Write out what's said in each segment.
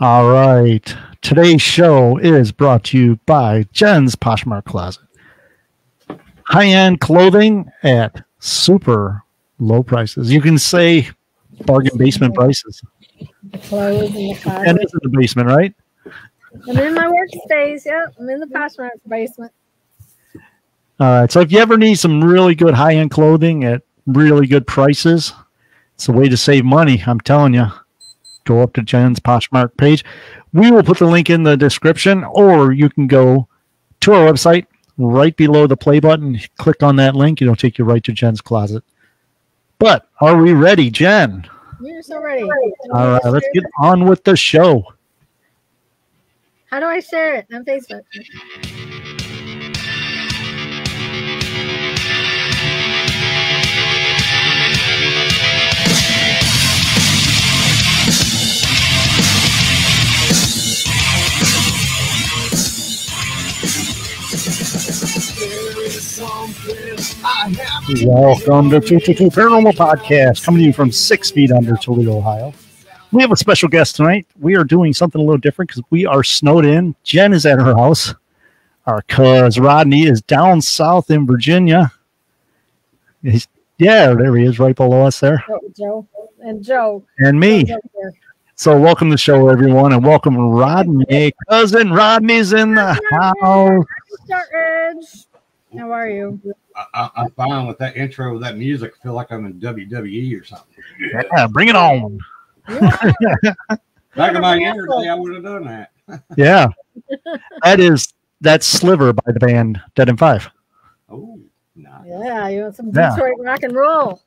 All right. Today's show is brought to you by Jen's Poshmark Closet. High end clothing at super low prices. You can say bargain basement prices. The clothes in the closet. And it's in the basement, right? I'm in my workspace. Yep, I'm in the Poshmark basement. All right. So if you ever need some really good high end clothing at really good prices, it's a way to save money. I'm telling you. Go up to Jen's Poshmark page. We will put the link in the description, or you can go to our website right below the play button. Click on that link. It'll take you right to Jen's closet. But are we ready, Jen? You're so ready. All right, let's get on with the show. How do I share it on Facebook? Welcome to 222 Paranormal Podcast, coming to you from six feet under Toledo, Ohio. We have a special guest tonight. We are doing something a little different because we are snowed in. Jen is at her house. Our cuz Rodney is down south in Virginia. He's, yeah, there he is, right below us there. Oh, Joe and Joe. And me. So, welcome to the show, everyone, and welcome Rodney. Cousin Rodney's in the house. Shortridge. How are you? I, I, I'm fine with that intro, with that music. I feel like I'm in WWE or something. Yeah, bring it on. You? Back in my younger day, I would have done that. Yeah. that is that's Sliver by the band Dead in Five. Oh, nice. yeah, you want some Yeah. Detroit rock and roll?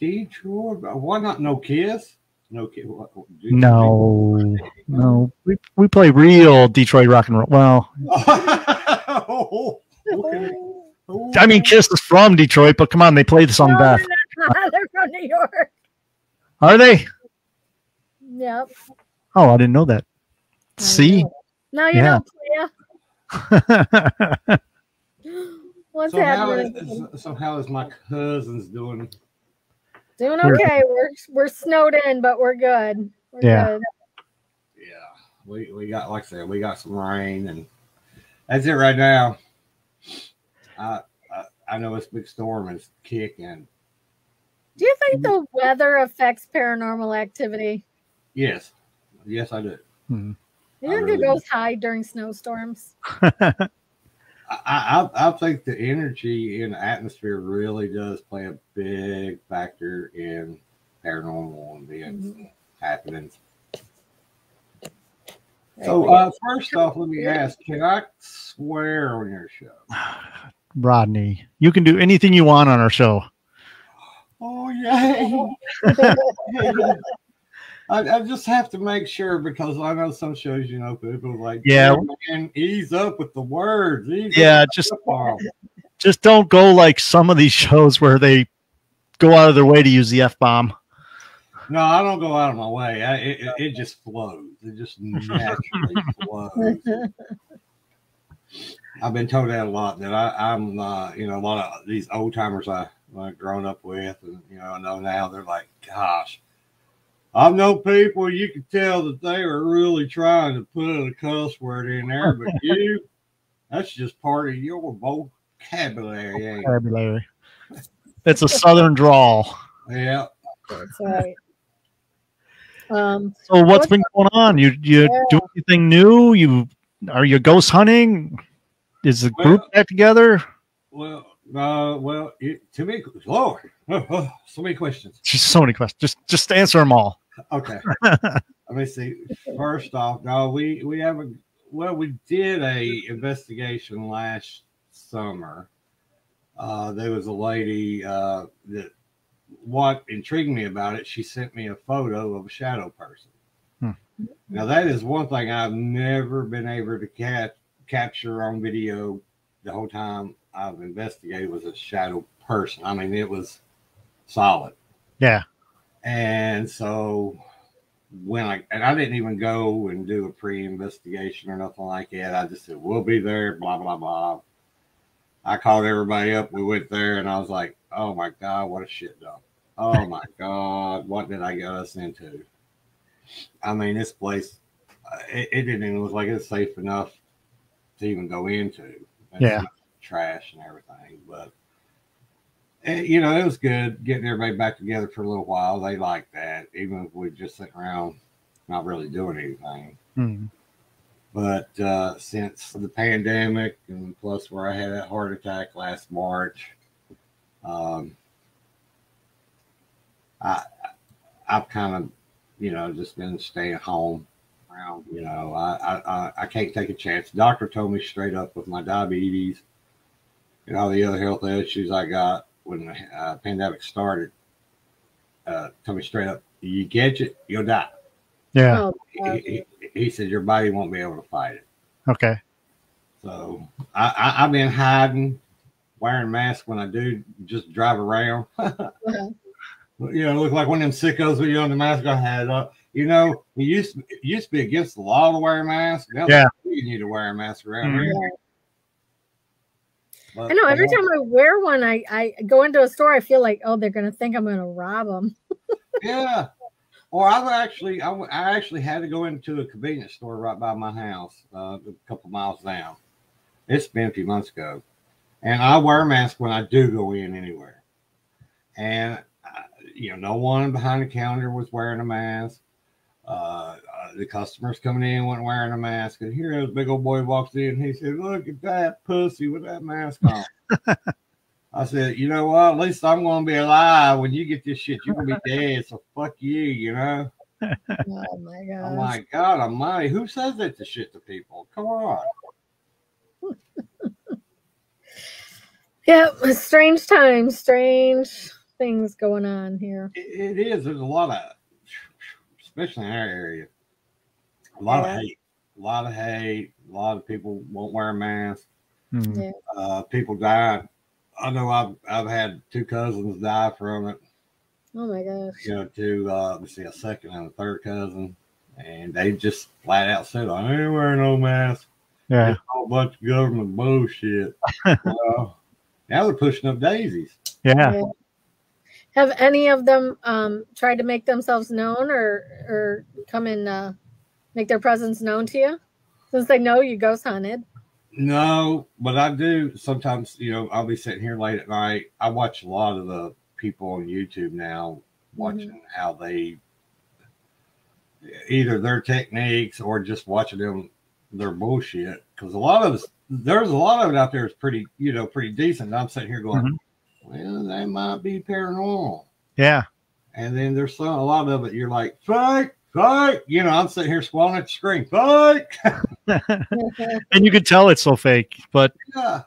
Detroit. Uh, why not no Kiss? No Kiss. What, what, do- No, no. We we play real Detroit rock and roll. Well, oh, okay. Oh. I mean Kiss is from Detroit, but come on, they play the song No, Beth. they're not. They're from New York. Are they? Yep. Oh, I didn't know that. I See? know. No, you Yeah. don't, Leah. What's so how, happening? is, so how is my cousins doing? Doing okay. We're we're snowed in, but we're good. We're Yeah. good. Yeah, we we got like I said, we got some rain, and that's it right now. I I, I know this big storm is kicking. Do you think the weather affects paranormal activity? Yes, yes, I do. Hmm. You think really it goes high during snowstorms? I, I I think the energy in the atmosphere really does play a big factor in paranormal events and happenings. So uh, first off, let me ask: Can I swear on your show? Rodney, you can do anything you want on our show. Oh yay! I, I just have to make sure because I know some shows, you know, people like, Yeah. man, ease up with the words. Ease Yeah, just football." just don't go like some of these shows where they go out of their way to use the f bomb. No, I don't go out of my way. I, it, it, it just flows. It just naturally flows. I've been told that a lot. That I, I'm, uh, you know, a lot of these old timers I, I've grown up with, and you know, I know now they're like, "Gosh, I've known people you could tell that they were really trying to put a cuss word in there, but you, that's just part of your vocabulary." Ain't it? Vocabulary. It's a southern drawl. Yeah. That's right. Um, So what's been going on? You you Yeah. do anything new? You are you ghost hunting? Is the group Well- back together? Well, uh, well, it, to me, Lord, so many questions. Just so many questions. Just just answer them all. Okay. Let me see. First off, no, we we have a well, we did a investigation last summer. Uh, there was a lady uh, that what intrigued me about it. She sent me a photo of a shadow person. Hmm. Now that is one thing I've never been able to cat capture on video the whole time I've investigated was a shadow person. I mean, it was solid. Yeah. And so when I and I didn't even go and do a pre-investigation or nothing like that. I just said we'll be there, blah blah blah. I called everybody up. We went there, and I was like, "Oh my god, what a shit dump! Oh my god, what did I get us into?" I mean, this place, it, it didn't even look like it's safe enough to even go into. It's Yeah. trash and everything, but eh, you know, it was good getting everybody back together for a little while. They liked that, even if we just sitting around not really doing anything. Hmm. But uh, since the pandemic and plus where I had that heart attack last March, um, I I've kind of you know just been staying home. Around, you know, I, I I- I can't take a chance. Doctor told me straight up with my diabetes and all the other health issues I got when the uh, pandemic started. Uh, told me straight up, you catch it, you'll die. Yeah. Oh, He, he, he said your body won't be able to fight it. Okay. So I, I, I've been hiding, wearing masks when I do just drive around. uh-huh. you know, look like one of them sickos with you on the mask I had up. You know, it used it used to be against the law to wear a mask. Now Yeah. you need to wear a mask around Mhm. here. But, I know every uh, time I wear one, I, I go into a store, I feel like, oh, they're going to think I'm going to rob them. Yeah. Or I've actually, I actually had to go into a convenience store right by my house, uh, a couple miles down. It's been a few months ago, and I wear a mask when I do go in anywhere. And uh, you know, no one behind the counter was wearing a mask. Uh, uh, the customers coming in weren't wearing a mask, and here this big old boy walks in. And he said, "Look at that pussy with that mask on." I said, you know what? At least I'm going to be alive when you get this shit. You're going to be dead. So fuck you, you know? Oh my god! Oh god. my God Almighty. Who says that to shit to people? Come on. Yeah, strange times, strange things going on here. It, it is. There's a lot of, especially in our area, a lot Yeah. of hate. A lot of hate. A lot of people won't wear a mask. Hmm. Yeah. Uh, people die. I know I've, I've had two cousins die from it. Oh my gosh. you know, to uh, let me see, a second and a third cousin, and they just flat out said, "I ain't wearing no mask." Yeah. It's a whole bunch of government bullshit. well, now they're pushing up daisies. Yeah. Have any of them um, tried to make themselves known or or come and uh, make their presence known to you? Since they know you ghost hunted. No, but I do sometimes. You know, I'll be sitting here late at night. I watch a lot of the people on YouTube now, watching how they either their techniques or just watching them their bullshit. Because a lot of us, there's a lot of it out there is pretty, you know, pretty decent. And I'm sitting here going, Mhm. Well, they might be paranormal. Yeah. And then there's some a lot of it. You're like, fake, fake. You know, I'm sitting here squalling at the screen, fake. and you could tell it's so fake, but Yeah,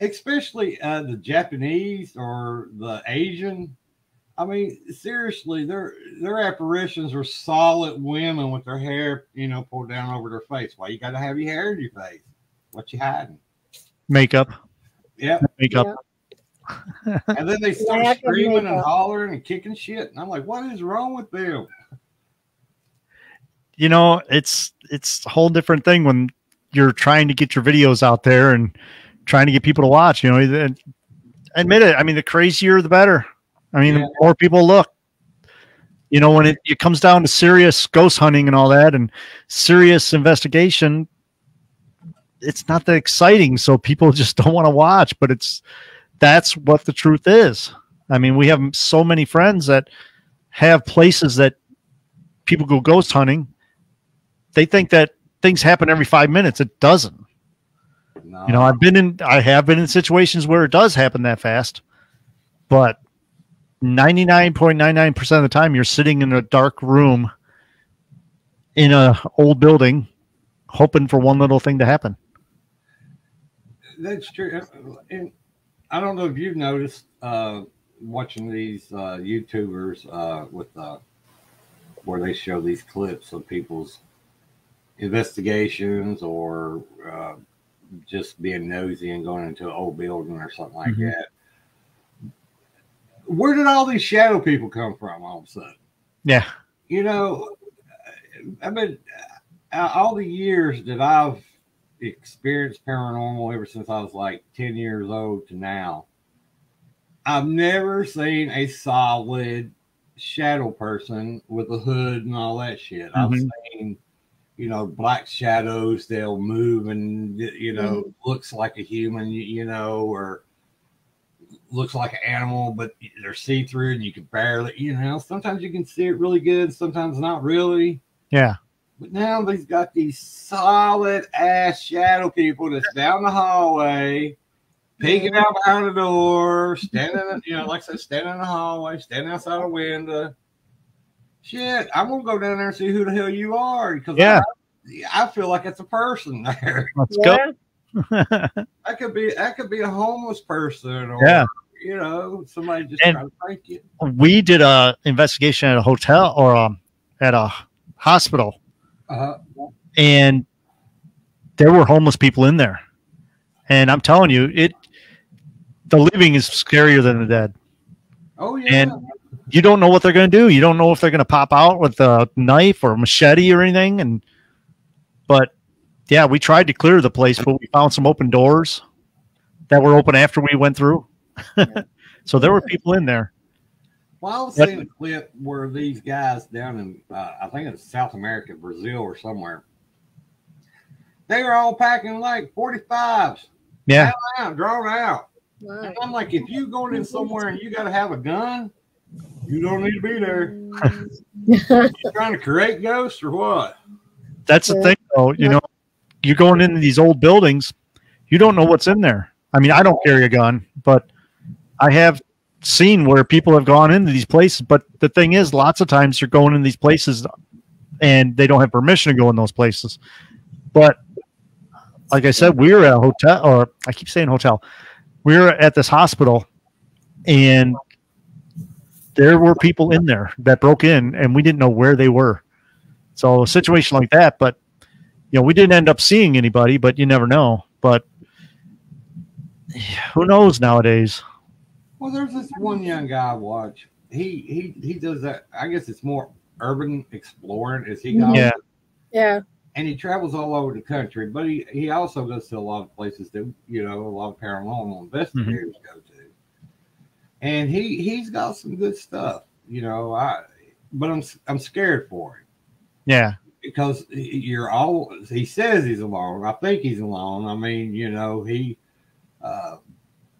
especially uh, the Japanese or the Asian. I mean, seriously, their their apparitions are solid women with their hair, you know, pulled down over their face. Why you got to have your hair in your face? What you hiding? makeup, Yep. makeup. And then they start Lack screaming and hollering and kicking shit, and I'm like, what is wrong with them? You know, it's it's a whole different thing when you're trying to get your videos out there and trying to get people to watch. You know, and admit it. I mean, the crazier the better. I mean, Yeah. the more people look. You know, when it, it comes down to serious ghost hunting and all that, and serious investigation, it's not that exciting. So people just don't want to watch. But it's that's what the truth is. I mean, we have so many friends that have places that people go ghost hunting. They think that things happen every five minutes. It doesn't. No, You know, I've been in, I have been in situations where it does happen that fast, but 99.99% of the time you're sitting in a dark room in a old building hoping for one little thing to happen. that's true. And I don't know if you've noticed uh, watching these uh, YouTubers uh, with uh, where they show these clips of people's investigations or uh, just being nosy and going into an old building or something like Mhm. that. Where did all these shadow people come from all of a sudden? Yeah. you know, I mean, all the years that I've experienced paranormal ever since I was like 10 years old to now, I've never seen a solid shadow person with a hood and all that shit. I've Mhm. seen, you know, black shadows. They'll move and you know looks like a human, you, you know, or looks like an animal, but they're see through and you can barely, you know. Sometimes you can see it really good, sometimes not really. Yeah. But now they've got these solid ass shadow people that's down the hallway, peeking out behind the door, standing, you know, like I said, standing in the hallway, standing outside a window. Shit, I'm gonna go down there and see who the hell you are because Yeah. I, I feel like it's a person there. Let's Yeah. go. That could be that could be a homeless person or Yeah. you know somebody just And- trying to prank you. we did a investigation at a hotel or um, at a hospital, Uh, and there were homeless people in there. And I'm telling you, it the living is scarier than the dead. oh yeah, And you don't know what they're going to do. You don't know if they're going to pop out with a knife or machete or anything. And but yeah, we tried to clear the place, but we found some open doors that were open after we went through. so there were people in there. Well, I was But- seeing a clip where these guys down in, uh, I think it's South America, Brazil, or somewhere, they were all packing like 45s, Yeah, out, drawn out. Wow. And I'm like, if you're going in somewhere and you got to have a gun, you don't need to be there. You trying to create ghosts or what? that's the thing, though. You know, you're going into these old buildings, you don't know what's in there. I mean, I don't carry a gun, but I have seen where people have gone into these places. But the thing is, lots of times you're going in these places and they don't have permission to go in those places. But like I said, we were at a hotel, or I keep saying hotel. We were at this hospital, and there were people in there that broke in, and we didn't know where they were. So a situation like that, but you know, we didn't end up seeing anybody, but you never know. But who knows nowadays? Well, there's this one young guy I watch. He he he does that. I guess it's more urban exploring, as he calls Yeah. it. Yeah. and he travels all over the country, but he, he also goes to a lot of places that you know a lot of paranormal investigators go to. And he he's got some good stuff, you know. I but I'm I'm scared for him Yeah, because you're all he says he's alone. I think he's alone. I mean, you know, he uh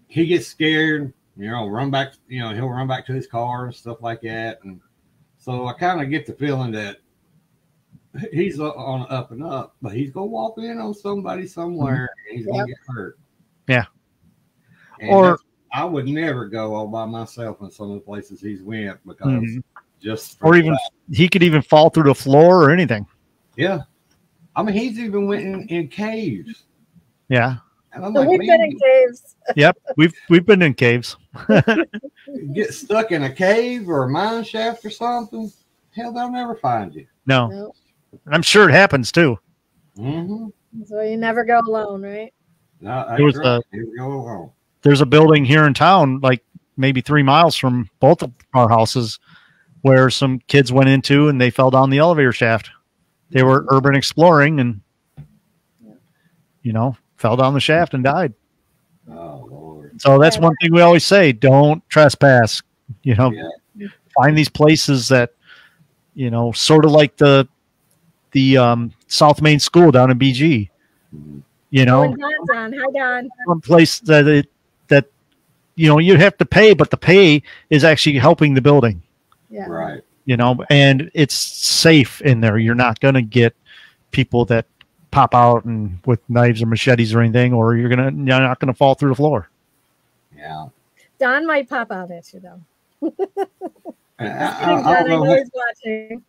he gets scared, you know, run back, you know, he'll run back to his car and stuff like that. And so I kind of get the feeling that he's on up and up, but he's gonna walk in on somebody somewhere and he's gonna get hurt. Yeah. And Or- I would never go all by myself in some of the places he's went because Mhm. just or even he could even fall through the floor or anything. yeah. I mean, he's even went in, in caves, Yeah, and I'm So like, we've been in caves. yep. We've we've been in caves. get stuck in a cave or a mine shaft or something. Hell, they'll never find you. No, No. I'm sure it happens too. Mm-hmm. So you never go alone, right? No, There was that's right. Here go along. There's a building here in town, like maybe three miles from both of our houses, where some kids went into and they fell down the elevator shaft. They were urban exploring and you know fell down the shaft and died. Oh Lord. So that's one thing we always say: don't trespass. You know, Yeah. find these places that you know, sort of like the the um, South Main School down in BG. Mhm. You Oh, know, and Don's on. Hi, Don. one place that it, that you know you have to pay, but the pay is actually helping the building. Yeah. Right. You know, and it's safe in there. You're not going to get people that pop out and with knives or machetes or anything, or you're gonna you're not going to fall through the floor. Yeah. Don might pop out at you though. And I, kidding, I, I I don't know know. he's watching.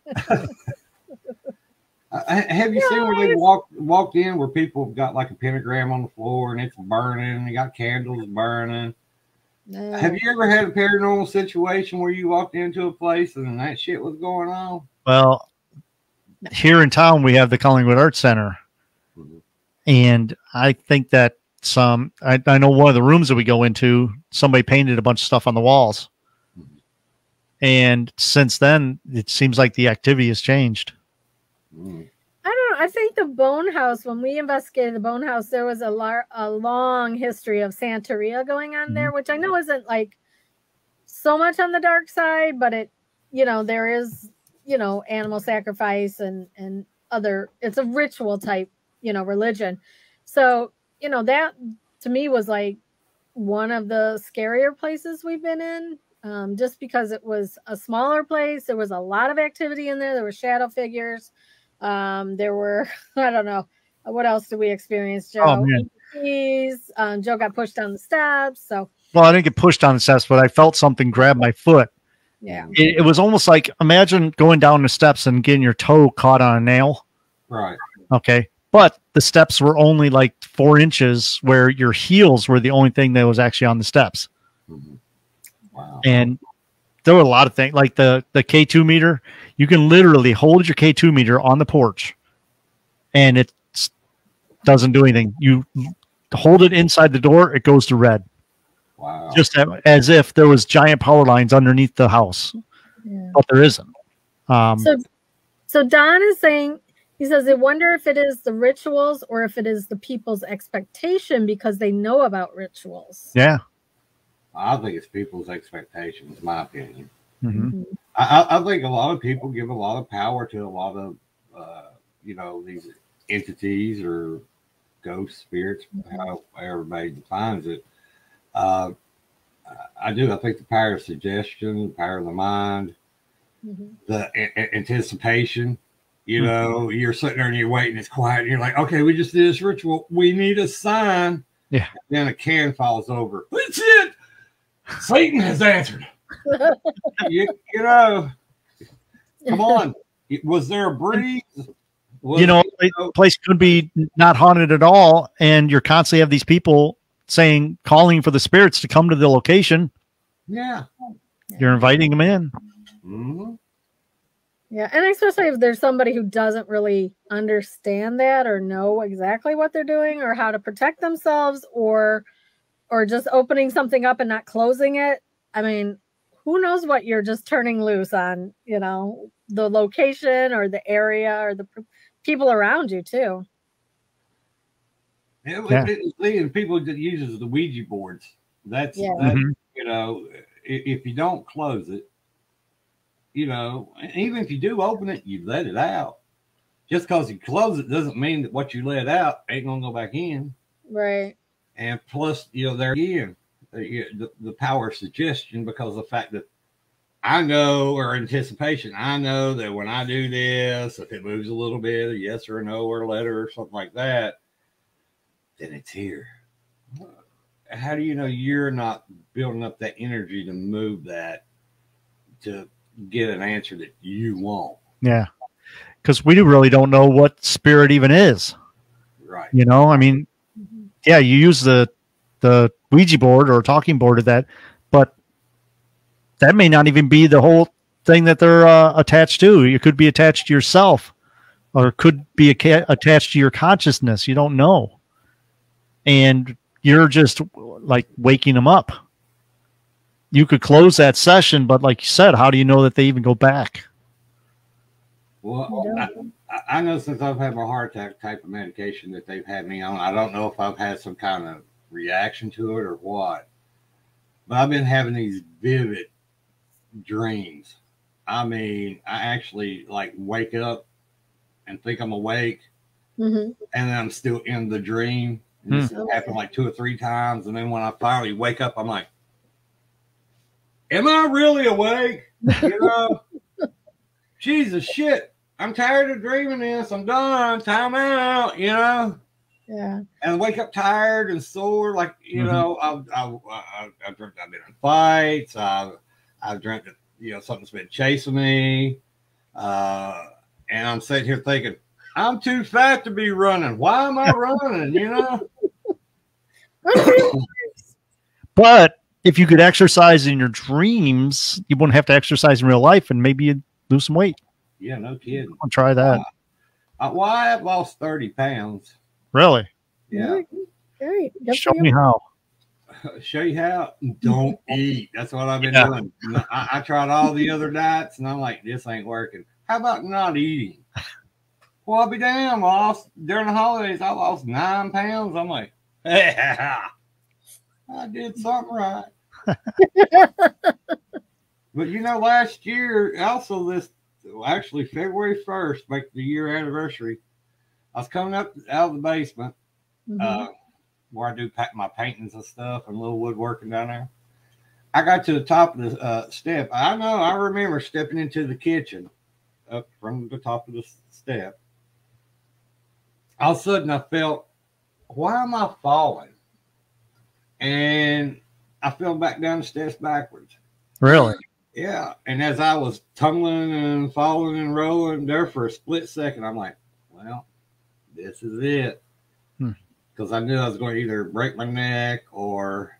Have you seen where they walked walked in where people have got like a pentagram on the floor and it's burning and they got candles burning? No. Have you ever had a paranormal situation where you walked into a place and that shit was going on? Well, here in town we have the Collingwood Arts Center. And I think that some I, I know one of the rooms that we go into, somebody painted a bunch of stuff on the walls, and since then it seems like the activity has changed. Mm. I don't know. I think the Bone House, when we investigated the Bone House, there was a, lar- a long history of Santeria going on there, which I know isn't like so much on the dark side, but it you know, there is, you know, animal sacrifice and and other. It's a ritual type, you know, religion. So you know that to me was like one of the scarier places we've been in. Um, just because it was a smaller place, there was a lot of activity in there. There were shadow figures. Um, there were, I don't know, what else did we experience, Joe? Oh, man. ETs, um, Joe got pushed down the steps. So Well, I didn't get pushed on the steps, but I felt something grab my foot. yeah, It, it was almost like imagine going down the steps and getting your toe caught on a nail. Right. Okay. But the steps were only like four inches where your heels were the only thing that was actually on the steps. Mhm. Wow. And there were a lot of things like the, the K2 meter. You can literally hold your K2 meter on the porch and it doesn't do anything. You hold it inside the door, it goes to red, Wow. just a- as if there was giant power lines underneath the house, yeah. but there isn't. Um, So, so Don is saying he says, "I wonder if it is the rituals or if it is the people's expectation because they know about rituals." yeah. I think it's people's expectations, my opinion. hmm I, I I think a lot of people give a lot of power to a lot of, uh, you know, these entities or ghost spirits, how everybody defines it. Uh, I- I do. I think the power of suggestion, the power of the mind, Mhm. the a- a- anticipation. You Mhm. know, you're sitting there and you're waiting. It's quiet. And you're like, okay, we just did this ritual. We need a sign. Yeah. Then a can falls over. That's it. Satan has answered. you, you know, come on. Was there a breeze? Was you know, it- a place could be not haunted at all, and you're constantly have these people saying, calling for the spirits to come to the location. yeah. You're inviting them in. hmm Yeah, and especially if there's somebody who doesn't really understand that or know exactly what they're doing or how to protect themselves or or just opening something up and not closing it. I mean, who knows what you're just turning loose on, you know, the location or the area or the people around you too. It, Yeah. it, it- people that uses the Ouija boards. That's Yeah. that, Mhm. you know, if, if you don't close it, you know, even if you do open it, you let it out. Just because you close it doesn't mean that what you let out ain't gonna go back in. Right. And plus, you know, there again, you- the, the power of suggestion because of the fact that I know or anticipation, I know that when I do this, if it moves a little bit, a yes or a no or a letter or something like that, then it's here. How do you know you're not building up that energy to move that to get an answer that you want? Yeah. Because we really don't know what spirit even is. Right. You know, I mean, yeah, you use the the Ouija board or talking board of that, but that may not even be the whole thing that they're uh, attached to. You could be attached to yourself, or could be a, attached to your consciousness. You don't know, and you're just like waking them up. You could close that session, but like you said, how do you know that they even go back? Well, I, I- I know since I've had my heart attack type of medication that they've had me on, I don't know if I've had some kind of reaction to it or what, but I've been having these vivid dreams. I mean, I actually like wake up and think I'm awake, Mhm. and then I'm still in the dream. And this has happened like two or three times, and then when I finally wake up, I'm like, "Am I really awake?" You know, Jesus shit. I'm tired of dreaming this. I'm done. Time out. You know, Yeah. and I wake up tired and sore. Like you Mhm. know, I've I've, I've, I've, dreamt I've been in fights. I've I've dreamt that you know something's been chasing me, uh, and I'm sitting here thinking, I'm too fat to be running. Why am I running? You know. But if you could exercise in your dreams, you wouldn't have to exercise in real life, and maybe you'd lose some weight. Yeah, no kidding. I'll try that. Uh, well, I have lost 30 pounds. Really? Yeah. Great. Good Show me you. how. Show you how. Don't eat. That's what I've been Yeah. doing. I, I tried all the other diets and I'm like, this ain't working. How about not eating? Well, I'll be damn. I lost during the holidays. I lost nine pounds. I'm like, yeah, I did something right. But you know, last year, also this actually February first, make the year anniversary. I was coming up out of the basement, Mhm. uh, where I do my paintings and stuff and little woodworking down there. I got to the top of the uh, step. I know I remember stepping into the kitchen up from the top of the step. All of a sudden, I felt, why am I falling? And I fell back down the steps backwards. Really? Yeah. And as I was tumbling and falling and rolling there for a split second, I'm like, well, this is it. Hmm. Because I knew I was going to either break my neck or,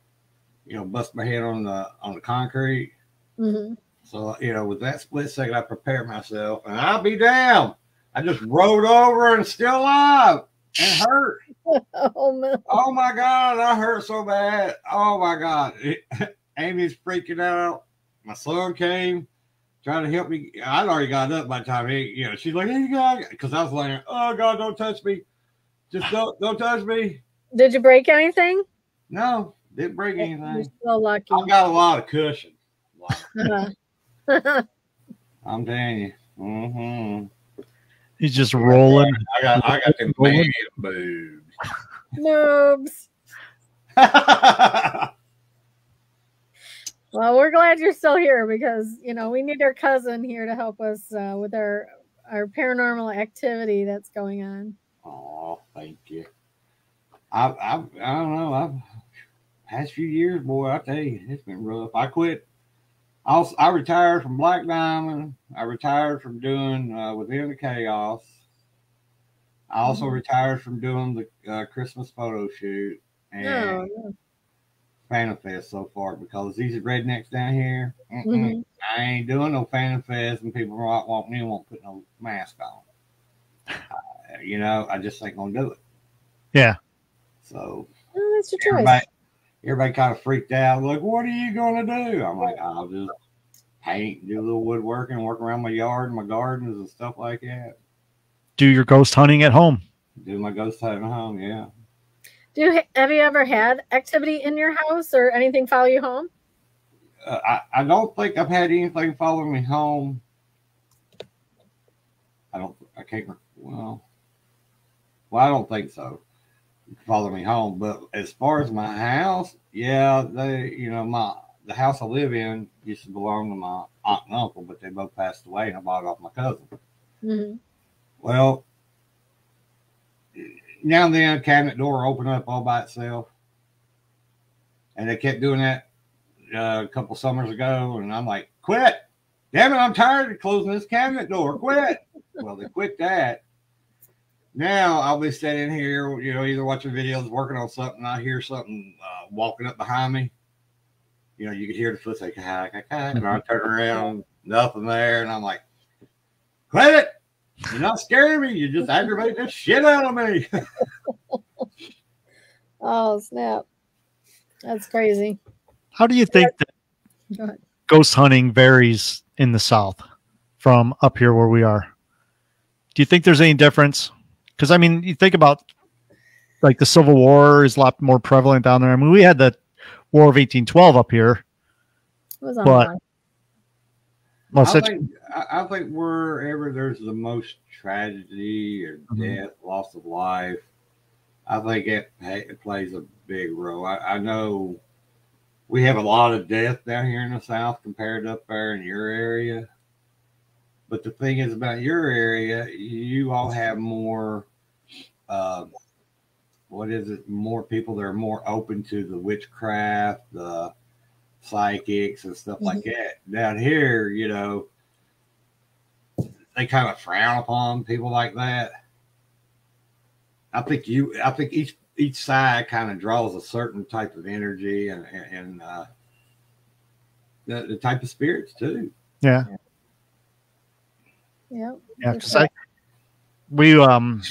you know, bust my head on the on the concrete. Mhm. So, you know, with that split second, I prepared myself and I'll be down. I just rolled over and still alive and hurt. Oh man. Oh my God, I hurt so bad. Oh my God. Amy's freaking out. My son came trying to help me. I'd already got up by the time he, you know, she's like, hey, God, because I was like, oh God, don't touch me. Just don't, don't touch me. Did you break anything? No, didn't break anything. You're anything. so lucky. I've got a lot of cushion. Like. I'm telling you. Mm-hmm. He's just rolling. I got, I got them man boobs. Noobs. Well, we're glad you're still here because you know we need our cousin here to help us uh, with our our paranormal activity that's going on. Oh, thank you. I, I, I don't know. I've past few years, boy. I tell you, it's been rough. I quit. I was, I retired from Black Diamond. I retired from doing uh, within the chaos. I also Mhm. retired from doing the uh, Christmas photo shoot and No, Phantom Fest so far because these rednecks down here. mm-mm, Mhm. I ain't doing no Phantom Fest, and people won't want me won't put no mask on. Uh, you know, I just ain't gonna do it. Yeah. So Oh, that's your choice. everybody, everybody kind of freaked out. Like, what are you gonna do? I'm like, I'll just paint, do a little woodworking, work around my yard and my gardens and stuff like that. Do your ghost hunting at home. Do my ghost hunting at home, yeah. Do you, have you ever had activity in your house or anything follow you home? Uh, I, I don't think I've had anything follow me home. I don't. I can't. Well, well, I don't think so. Follow me home, but as far as my house, yeah, they, you know, my the house I live in used to belong to my aunt and uncle, but they both passed away, and I bought it off my cousin. hmm Well, now and then a cabinet door will open up all by itself. And they kept doing that uh, a couple summers ago. And I'm like, quit. Damn it, I'm tired of closing this cabinet door. Quit. well, they quit that. Now I'll be sitting here, you know, either watching videos, working on something. I hear something uh, walking up behind me. You know, you can hear the foot say, "Ka, ka, ka," and I turn around, nothing there. And I'm like, quit it. You're not scaring me. You just aggravate the shit out of me. Oh snap! That's crazy. How do you think that ghost hunting varies in the South from up here where we are? Do you think there's any difference? Because I mean, you think about like the Civil War is a lot more prevalent down there. I mean, we had the War of 1812 up here. It was on But- fire. Well, I such, think, I, I think wherever there's the most tragedy or Mhm. death, loss of life, I think it, it plays a big role. I, I know we have a lot of death down here in the South compared to up there in your area. But the thing is about your area, you all have more, uh, what is it? More people that are more open to the witchcraft, the psychics, and stuff like that. Down here, you know, they kind of frown upon people like that. I think you, I think each each side kind of draws a certain type of energy and and, and uh, the, the type of spirits too. yeah, Yeah. yeah. Because I, we um,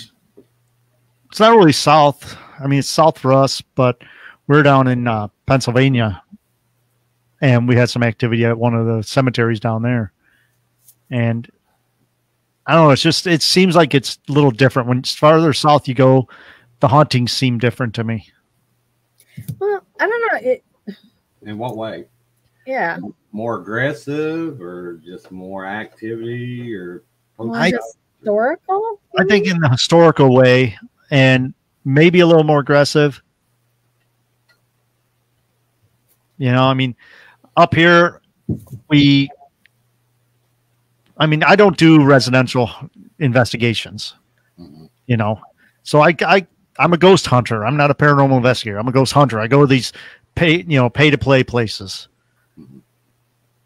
it's not really south. I mean, it's south for us, but we're down in uh, Pennsylvania, and we had some activity at one of the cemeteries down there, and I don't know. It's just it seems like it's a little different when farther south you go. The hauntings seem different to me. Well, I don't know. It, In what way? yeah. more aggressive or just more activity or More I- historical. I think in the historical way, and maybe a little more aggressive. You know, I mean, up here, we. I mean, I don't do residential investigations. Mhm. You know, so I, I, I'm a ghost hunter. I'm not a paranormal investigator. I'm a ghost hunter. I go to these pay, you know, pay to play places. Mhm.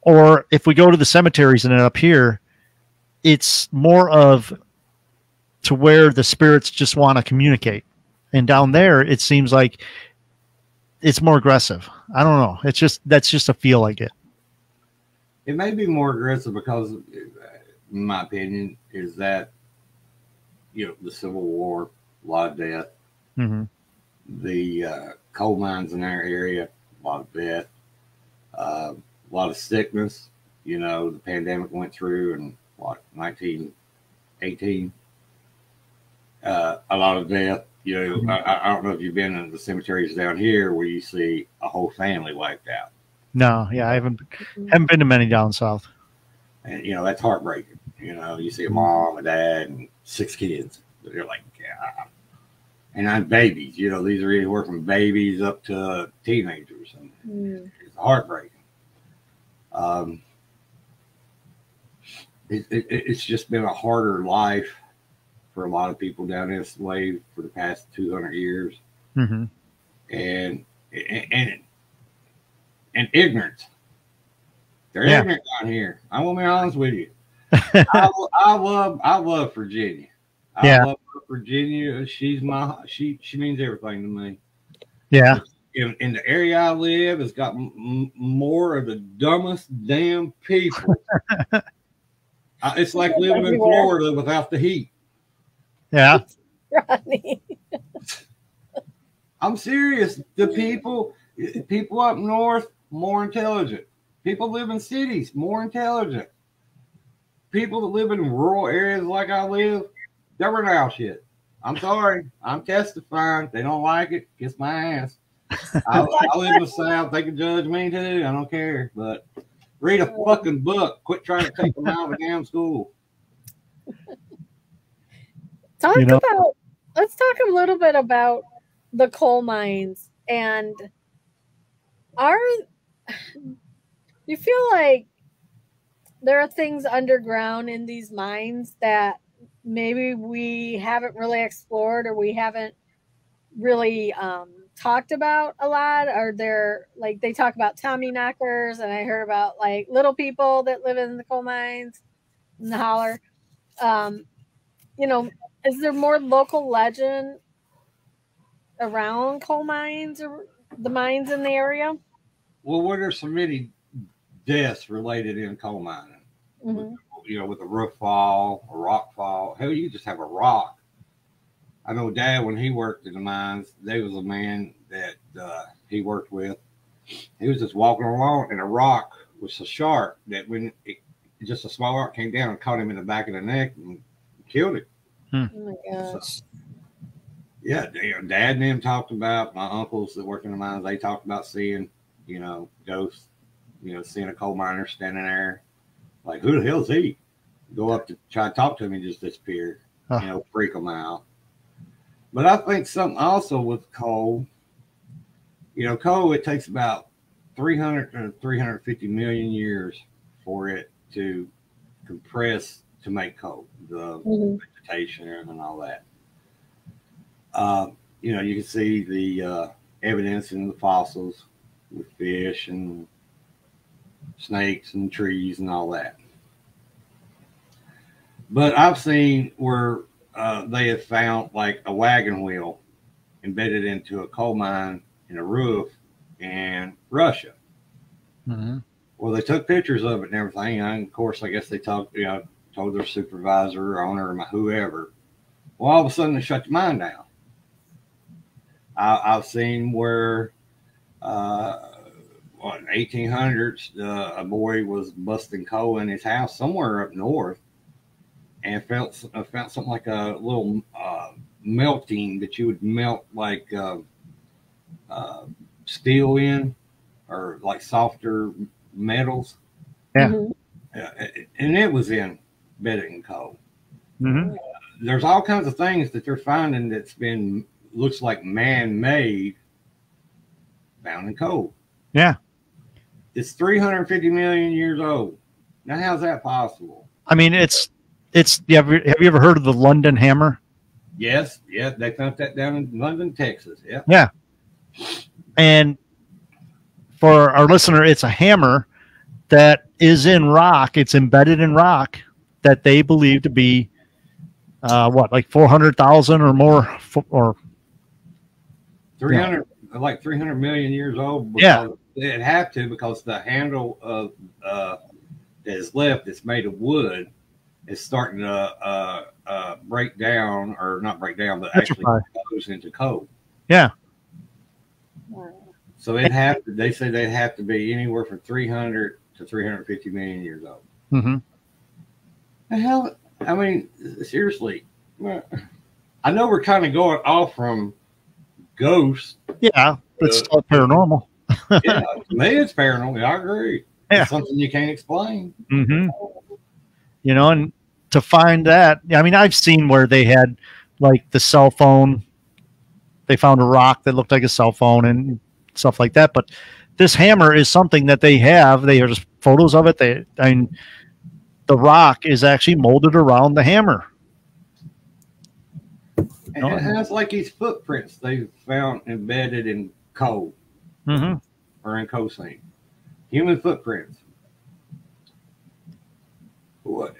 Or if we go to the cemeteries and up here, it's more of to where the spirits just want to communicate. And down there, it seems like it's more aggressive. I don't know. It's just that's just a feel I get. it may be more aggressive because, in my opinion, is that you know the Civil War, a lot of death, hmm the uh, coal mines in our area, a lot of death, uh, a lot of sickness. You know, the pandemic went through in what 1918. Uh, a lot of death. You know, I, I don't know if you've been in the cemeteries down here where you see a whole family wiped out, No, yeah, I haven't haven't been to many down south. and you know that's heartbreaking. You know, you see a mom, a dad, and six kids. They're like, yeah. And I'm babies. You know, these are anywhere from babies up to teenagers, and Mm. it's heartbreaking. Um, it, it, it's just been a harder life for a lot of people down this way for the past 200 years, hmm and and and ignorance. They're Yeah. ignorant down here. I'm gonna be honest with you. I, I love I love Virginia. I Yeah. love Virginia. She's my she she means everything to me. Yeah, in, in the area I live, it's got m- m- more of the dumbest damn people. I, it's like living in Florida without the heat. Yeah, Rodney. I'm serious. The people, people up north, more intelligent. People live in cities, more intelligent. People that live in rural areas like I live, they're now shit. I'm sorry. I'm testifying. They don't like it. Kiss my ass. I, I live in the South. They can judge me too. I don't care. But read a fucking book. Quit trying to take them out of the damn school. Talk You know- about. Let's talk a little bit about the coal mines and are you feel like there are things underground in these mines that maybe we haven't really explored or we haven't really um, talked about a lot are there like they talk about tommy knockers and i heard about like little people that live in the coal mines in the holler um, you know is there more local legend around coal mines or the mines in the area Well, what are so many deaths related in coal mining? Mhm. you know, with a roof fall, a rock fall. Hell, you just have a rock. I know Dad when he worked in the mines, there was a man that uh, he worked with. He was just walking along, and a rock was so sharp that when it, just a small rock came down and caught him in the back of the neck and killed him. Oh my gosh Yeah, Dad and them talked about my uncles that work in the mines. They talked about seeing, you know, ghosts. You know, seeing a coal miner standing there, like who the hell is he? Go up to try to talk to him and just disappear. Huh. You know, freak them out. But I think something also with coal. You know, coal it takes about 300 to 350 million years for it to compress to make coal. The Mhm. Vegetation and all that. Uh, you know, you can see the uh, evidence in the fossils with fish and snakes and trees and all that. But I've seen where uh, they have found like a wagon wheel embedded into a coal mine in a roof in Russia. hmm Well, they took pictures of it and everything. And of course, I guess they talked, you know, told their supervisor or owner or whoever. Well, all of a sudden they shut the mine down. I, I've seen where, uh, what, 1800s, uh, a boy was busting coal in his house somewhere up north and felt uh, found something like a little uh, melting that you would melt like uh, uh, steel in or like softer metals. Yeah. Mhm. Uh, and it was in bedded in coal. Mhm. There's all kinds of things that they're finding that's been looks like man-made, found in coal. Yeah. It's 350 million years old. Now, how's that possible? I mean, it's it's. You have you ever heard of the London Hammer? Yes, yeah, they found that down in London, Texas. Yeah, yeah. And for our listener, it's a hammer that is in rock. It's embedded in rock that they believe to be uh, what, like four hundred thousand or more, or 300 like 300 million years old Yeah. it have to because the handle of uh that is left that's made of wood. Is starting to uh uh break down or not break down but actually Petrify. goes into coal. Yeah, so it have to they say they have to be anywhere from 300 to 350 million years old. Hmm the hell i mean seriously i know we're kind of going off from ghosts yeah, it's Uh, still paranormal. yeah, to me it's paranormal. I agree. Yeah. It's something you can't explain. Mm-hmm. You know, and to find that, I mean, I've seen where they had like the cell phone. They found a rock that looked like a cell phone and stuff like that. But this hammer is something that they have. They are just photos of it. They, I mean, the rock is actually molded around the hammer. And it has like these footprints they found embedded in coal hmm or in coal seam. Human footprints. What?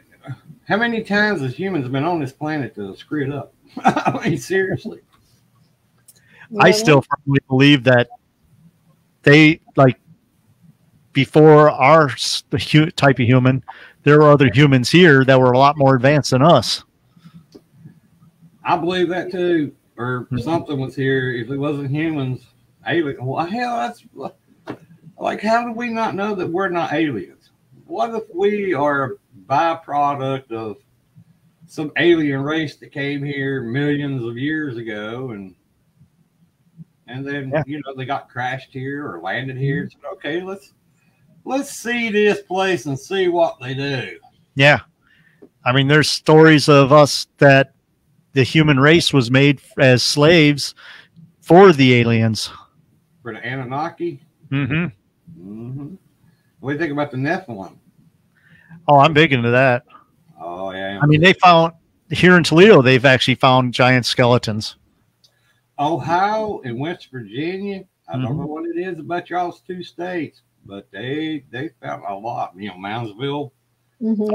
How many times has humans been on this planet to screw it up? I mean, seriously. I Yeah. still firmly believe that they like before our the type of human, there were other humans here that were a lot more advanced than us. I believe that too. Or Mhm. something was here. If it wasn't humans, alien. Well, hell, that's like, how do we not know that we're not aliens? What if we are a byproduct of some alien race that came here millions of years ago and and then Yeah. you know they got crashed here or landed here and said, okay, let's let's see this place and see what they do. Yeah. I mean, there's stories of us that the human race was made as slaves for the aliens. For the Anunnaki. Mm-hmm. hmm What do you think about the Nephilim? Oh, I'm big into that. Oh yeah. I mean, they found here in Toledo, they've actually found giant skeletons. Ohio and West Virginia. I don't Mhm. know what it is about y'all's two states, but they they found a lot. You know, Moundsville, Mhm.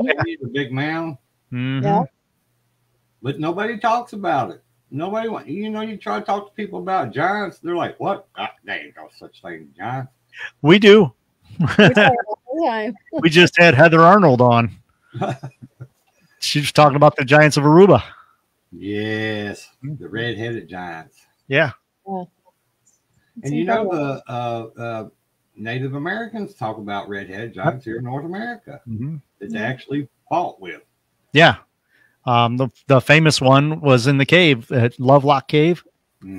the big mound, Mhm. Yeah. but nobody talks about it. Nobody, wa- you know, you try to talk to people about giants, they're like, "What? Ah, there ain't no such thing as giants." We do. We say it all the time. we just had Heather Arnold on. She was talking about the giants of Aruba. Yes, the red-headed giants. Yeah. It's And you know the uh, uh, Native Americans talk about red-headed giants here in North America Mhm. that they actually fought with. Yeah. Um, the, the famous one was in the cave at Lovelock Cave. hmm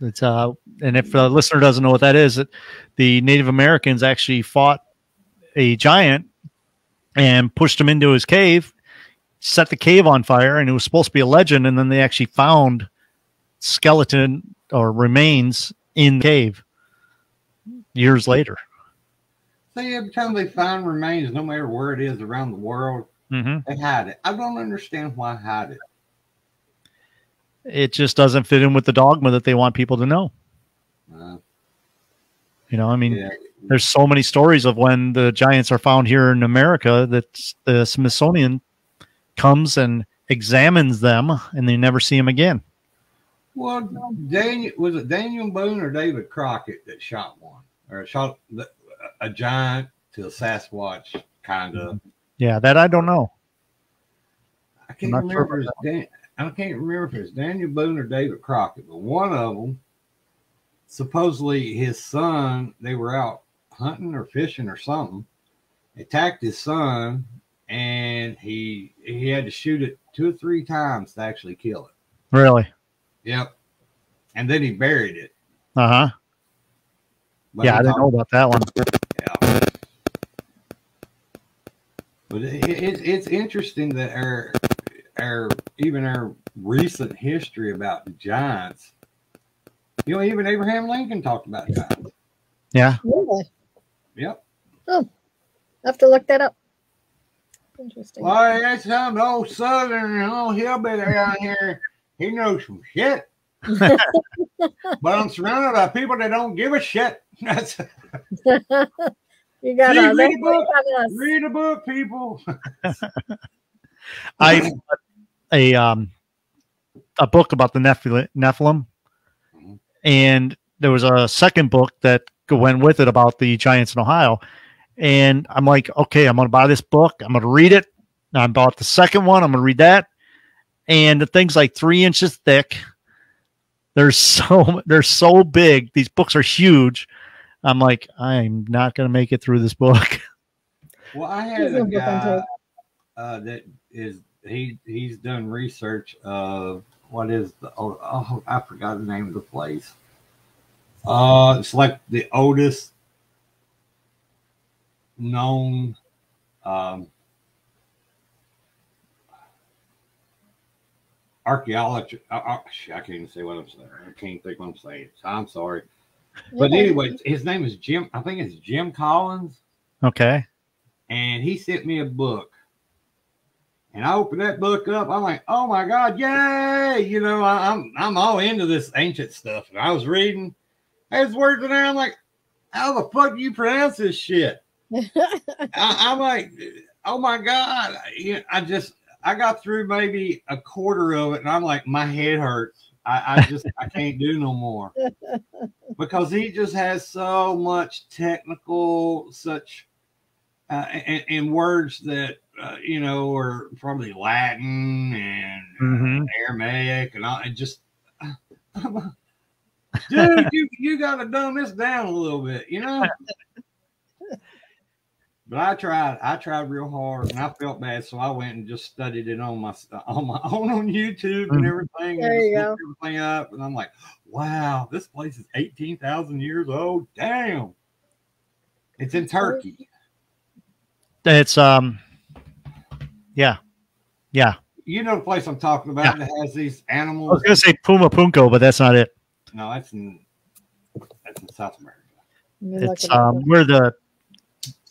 It's uh, and if the listener doesn't know what that is, it, the Native Americans actually fought a giant and pushed him into his cave, set the cave on fire, and it was supposed to be a legend. And then they actually found skeleton or remains in the cave years later. See, every time they find remains, no matter where it is around the world, hmm they hide it. I don't understand why hide it. It just doesn't fit in with the dogma that they want people to know. Uh, You know, I mean, yeah, there's so many stories of when the giants are found here in America that the Smithsonian comes and examines them and they never see them again. well, Daniel was it Daniel Boone or David Crockett that shot one or a shot a giant to a Sasquatch kind of. Yeah, that I don't know. I can't sure remember. If it's Dan, I can't remember if it's Daniel Boone or David Crockett, but one of them, supposedly his son, they were out hunting or fishing or something, attacked his son, and he he had to shoot it two or three times to actually kill it. Really? Yep. And then he buried it. Uh huh. Let yeah, I didn't know about that one. Yeah. But it, it, it's interesting that our our even our recent history about the Giants. You know, even Abraham Lincoln talked about Giants. Yeah. Really? Yep. Oh, I have to look that up. Interesting. Well, that's some old Southern, old hillbilly out here. He knows some shit. but I'm surrounded by people that don't give a shit. That's you got See, read a book. read a book, people. I a um a book about the Nephilim, Nephilim, Mhm. and there was a second book that went with it about the giants in Ohio. And I'm like, okay, I'm gonna buy this book. I'm gonna read it. I bought the second one. I'm gonna read that. And the thing's like three inches thick. They're so they're so big. These books are huge. I'm like, I'm not gonna make it through this book. Well, I had a a book on guy uh, that is he he's done research of what is the oh, oh I forgot the name of the place. Uh, it's like the oldest known um, archaeology. Uh, uh, shit, I can't even say what I'm saying. I can't think what I'm saying. So I'm sorry. But anyway, his name is Jim. I think it's Jim Collins okay. and he sent me a book. And I opened that book up. I'm like, oh my god, yay! You know, I, I'm I'm all into this ancient stuff. And I was reading, there's words in there. I'm like, how the fuck do you pronounce this shit? I, I'm like, oh my god! You know, I just I got through maybe a quarter of it, and I'm like, my head hurts. I, I just I can't do no more because he just has so much technical, such uh, and, and words that uh, you know are probably Latin and Mhm. Aramaic and all. It just, dude, you you got to dumb this down a little bit, you know. But I tried. I tried real hard, and I felt bad, so I went and just studied it on my on my own on YouTube and Mhm. everything. There and you just looked everything up, and I'm like, wow, this place is eighteen thousand years old. Damn, it's in Turkey. It's um, yeah, yeah. You know the place I'm talking about that has these animals. I was gonna say Puma Punku, but that's not it. No, that's in that's in South America. Let me It's um where the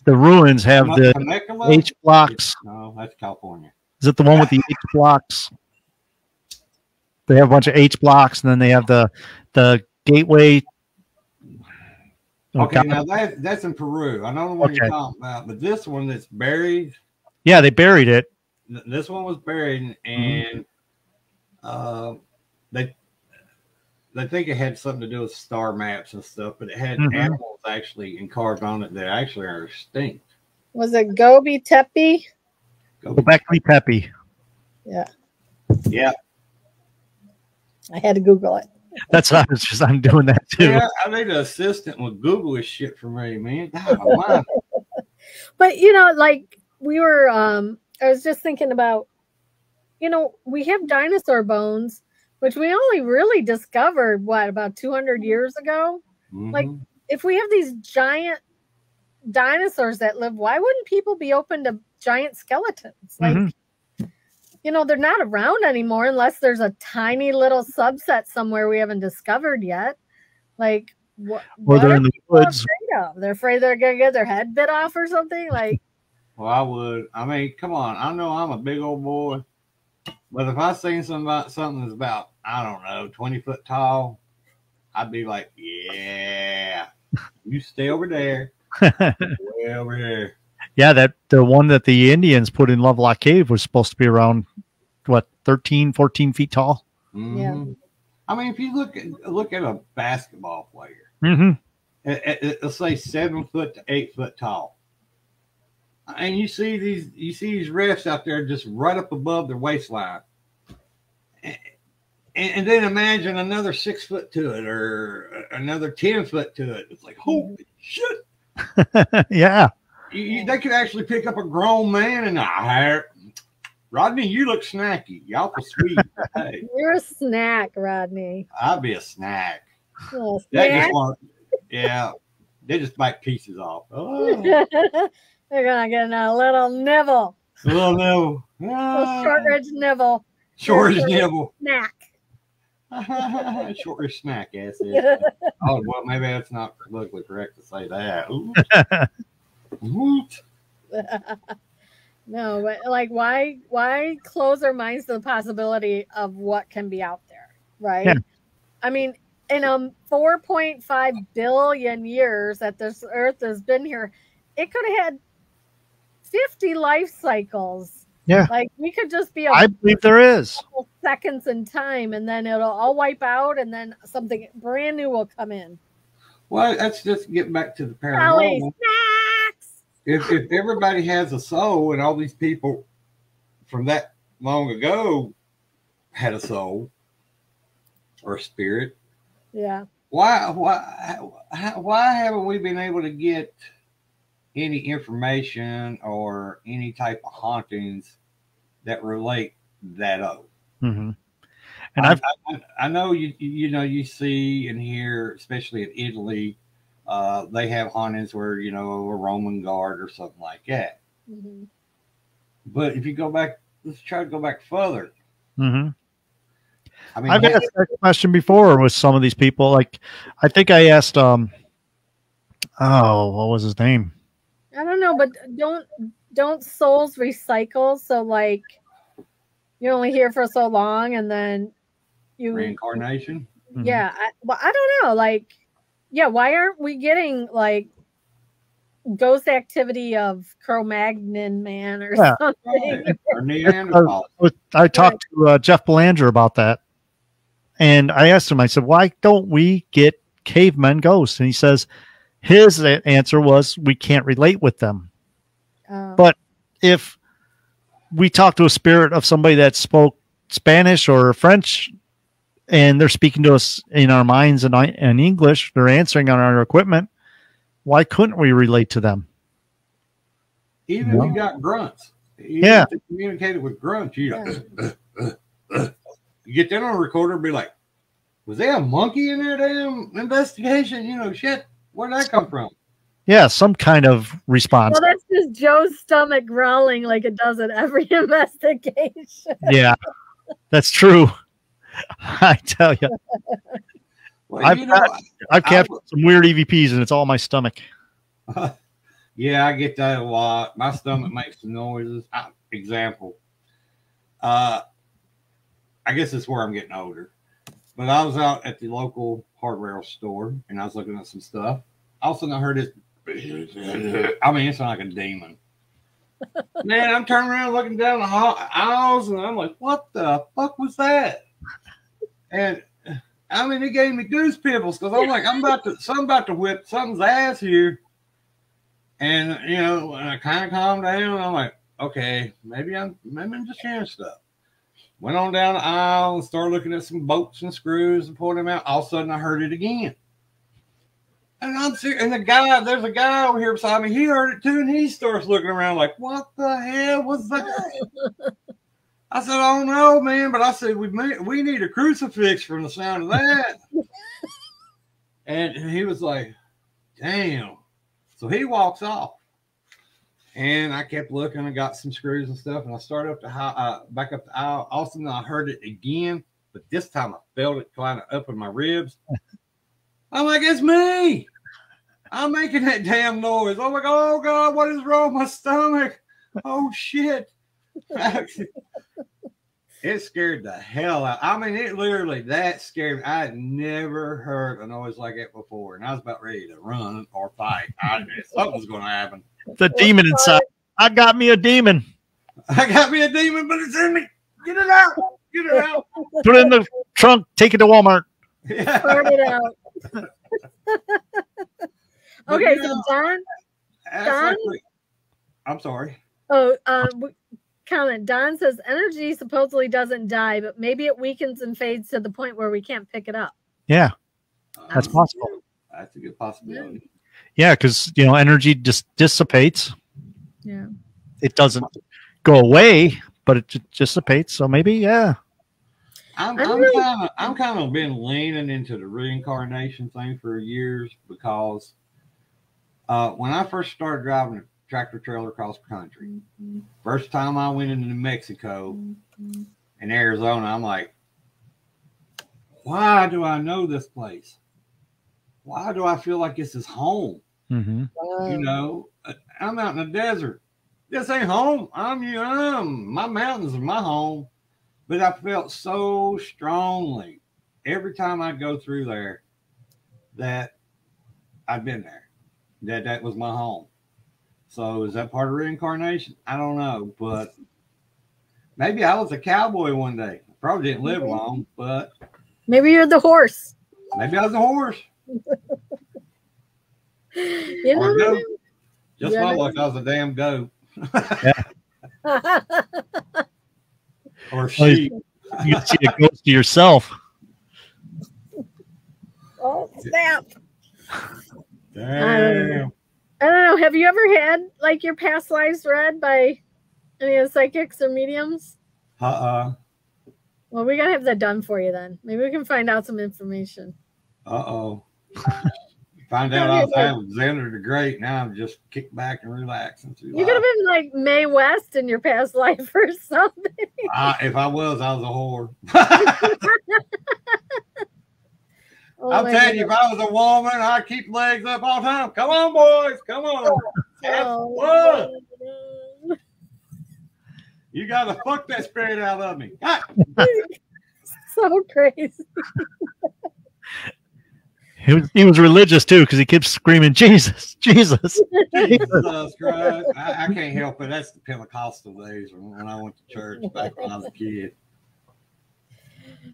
the ruins have the Temecula? H blocks. No, that's California. Is it the one with the H blocks? They have a bunch of H blocks, and then they have the the gateway. Oh, Okay, God. now that that's in Peru. I know the one you're talking about, but this one that's buried. yeah, they buried it. th- This one was buried, and uh, they they think it had something to do with star maps and stuff, but it had Mhm. animals actually encarved on it that actually are extinct. Was it Gobi Tepe? Go Gobekli Tepe. Yeah, Yeah, I had to Google it. That's what I was just. I'm doing that too. yeah. I need an assistant with Google this shit for me, man. God. But you know, like we were um I was just thinking about you know, we have dinosaur bones, which we only really discovered what about 200 years ago. Like- Mhm. If we have these giant dinosaurs that live, why wouldn't people be open to giant skeletons? Like Mhm. you know, they're not around anymore unless there's a tiny little subset somewhere we haven't discovered yet. Like what, Or what they're are in the woods. afraid of? They're afraid they're gonna get their head bit off or something. Like Well, I would. I mean, come on. I know I'm a big old boy, but if I seen some about something that's about I don't know twenty foot tall, I'd be like, yeah, you stay over there, way over there. yeah, that the one that the Indians put in Lovelock Cave was supposed to be around what 13, 14 feet tall. Mhm. I mean, if you look at look at a basketball player, hmm it, it- it- let's say seven foot to eight foot tall, and you see these you see these refs out there just right up above their waistline, and, and then imagine another six foot to it or another ten foot to it. It's like holy shit! yeah, You, you, they could actually pick up a grown man and ah, I, Rodney, you look snacky. Y'all for sweet. hey, you're a snack, Rodney. I'd be a snack. Little That snack. just want, yeah, they just bite pieces off. Oh. They're gonna get a little nibble, A little nibble. a Ah, shortridge nibble Short as nibble. snack. Short as snack, yes. yes. Oh, well, maybe that's not politically correct to say that. Ooh. Woot. no, but like, why, why close our minds to the possibility of what can be out there, right? Yeah. I mean, in um 4.5 billion years that this Earth has been here, it could have had 50 life cycles. Yeah. like we could just be I believe there is. seconds in time, and then it'll all wipe out, and then something brand new will come in. Well, let's just get back to the Kelly, paranormal. snacks. If, if everybody has a soul and all these people from that long ago had a soul or a spirit, Yeah. why why why haven't we been able to get any information or any type of hauntings that relate that old? hmm And I, I've I, I know you you know you see and hear, especially in Italy, uh, they have hauntings where you know a Roman guard or something like that. Mhm. But if you go back, let's try to go back further. mhm. I mean, I've have- asked that question before with some of these people. Like, I think I asked, um, oh, what was his name? I don't know, but don't don't souls recycle? So like you're only here for so long, and then you reincarnation. Mhm. yeah. I, well, I don't know. Like yeah, why aren't we getting like ghost activity of Cro-Magnon man or Yeah. something? or Neanderthal. I talked to uh, Jeff Belanger about that, and I asked him. I said, "Why don't we get cavemen ghosts?" And he says his answer was, "We can't relate with them. Um, But- If we talk to a spirit of somebody that spoke Spanish or French, and they're speaking to us in our minds and in English, they're answering on our equipment. Why couldn't we relate to them?" Even No. if you got grunts. Even Yeah. if they communicated with grunts, you know, you get that on a recorder and be like, was there a monkey in their damn investigation? You know, shit, where'd that come from? Yeah, some kind of response. well, that's just Joe's stomach growling like it does at every investigation. yeah, that's true. I tell you. Well, I've you know, got- I've I captured some weird EVPs and it's all my stomach. yeah, I get that a lot. My stomach makes some noises. I, example, uh, I guess it's where I'm getting older. But I was out at the local hardware store and I was looking at some stuff. All of a sudden, I heard this. I mean, it's like a demon. Man, I'm turning around looking down the hall- aisles and I'm like, what the fuck was that? And I mean, it gave me goose pimples because I'm like, I'm about to, something about to whip something's ass here. And you know, I kind of calmed down, I'm like, okay, maybe I'm maybe I'm just hearing stuff. Went on down the aisle and started looking at some bolts and screws and pulling them out. All of a sudden, I heard it again. And I'm serious. And the guy, there's a guy over here beside me. He heard it too, and he starts looking around like, "What the hell was that?" I said, "I don't know, man," but I said, "We may, we need a crucifix from the sound of that." and he was like, "Damn." So he walks off. And I kept looking. I got some screws and stuff, and I started up the high, uh, back up the aisle. All of a sudden, I heard it again, but this time I felt it kind of up in my ribs. I'm like, it's me. I'm making that damn noise. I'm like, oh god, what is wrong with my stomach? Oh shit. it scared the hell out. I mean, it literally that scared me. I had never heard a noise like that before, and I was about ready to run or fight. I something was going to happen. The demon inside. I got me a demon. I got me a demon, but it's in me. Get it out. Get it out. Put it in the trunk. Take it to Walmart. Yeah. Sort it out. Okay, you so Don. Don? like I'm sorry. Oh, um, comment. Don says energy supposedly doesn't die, but maybe it weakens and fades to the point where we can't pick it up. Yeah, That's Um, possible. That's a good possibility. Yeah, because you know energy just dissipates. Yeah. It doesn't go away, but it just dissipates. So maybe, yeah, I'm I I'm really- kind of I'm kind of been leaning into the reincarnation thing for years because uh, when I first started driving a tractor trailer cross country. First time I went into New Mexico and Arizona, I'm like, why do I know this place? Why do I feel like this is home? Mm-hmm. You know, I'm out in the desert. This ain't home. I'm you. I'm my mountains are my home. But I felt so strongly every time I go through there that I've been there. That that was my home. So is that part of reincarnation? I don't know, but maybe I was a cowboy one day. I probably didn't live long, but Maybe you're the horse. maybe I was a horse. You Or know. goat. Just Yeah, my maybe. I was a damn goat or sheep. You can see a ghost to yourself. oh snap! Damn. I don't know. Have you ever had like your past lives read by any of the psychics or mediums? Uh uh Well, we gotta have that done for you then. Maybe we can find out some information. Uh oh. Find out I was Alexander the Great. Now I'm just kick back and relax and see. You could have been like Mae West in your past life or something. I, if I was, I was a whore. Oh I'm telling you, if. I was a woman, I'd keep legs up all the time. Come on, boys. Come on. Oh, You got to fuck that spirit out of me. Ah, so crazy. He was, he was religious too because he kept screaming, Jesus, Jesus. Jesus Christ. I, I can't help it. That's the Pentecostal days when when I went to church back when I was a kid.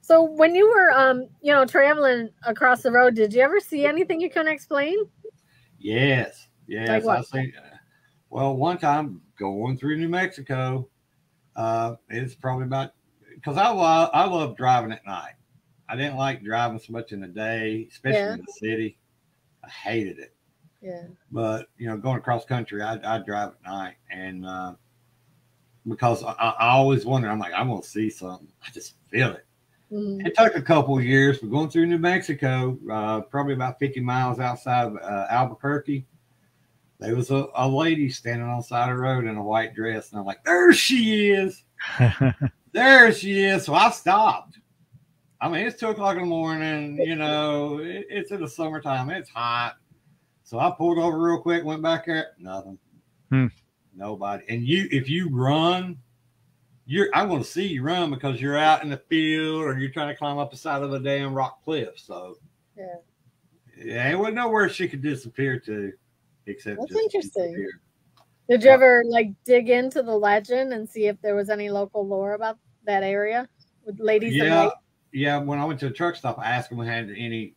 So when you were um, you know, traveling across the road, did you ever see anything you couldn't explain? Yes, yes. Like what? I see. Well, one time going through New Mexico, uh, it's probably about because I love I love driving at night. I didn't like driving so much in the day, especially Yeah. in the city. I hated it. Yeah. But you know, going across country, I I drive at night, and uh, because I, I always wonder, I'm like, I'm gonna see something. I just feel it. Mhm. It took a couple of years, but going through New Mexico, uh, probably about 50 miles outside of uh, Albuquerque, there was a, a lady standing on the side of the road in a white dress. And I'm like, there she is. There she is. So I stopped. I mean, it's two o'clock in the morning, you know, it, it's in the summertime, it's hot. So I pulled over real quick, went back there, nothing. Hmm. Nobody. And you, if you run, you're I want to see you run because you're out in the field or you're trying to climb up the side of a damn rock cliff. So Yeah. yeah, there wasn't nowhere she could disappear to, except That's interesting. disappear. Did you ever like dig into the legend and see if there was any local lore about that area with ladies in Yeah, white? Yeah. When I went to a truck stop, I asked them had any,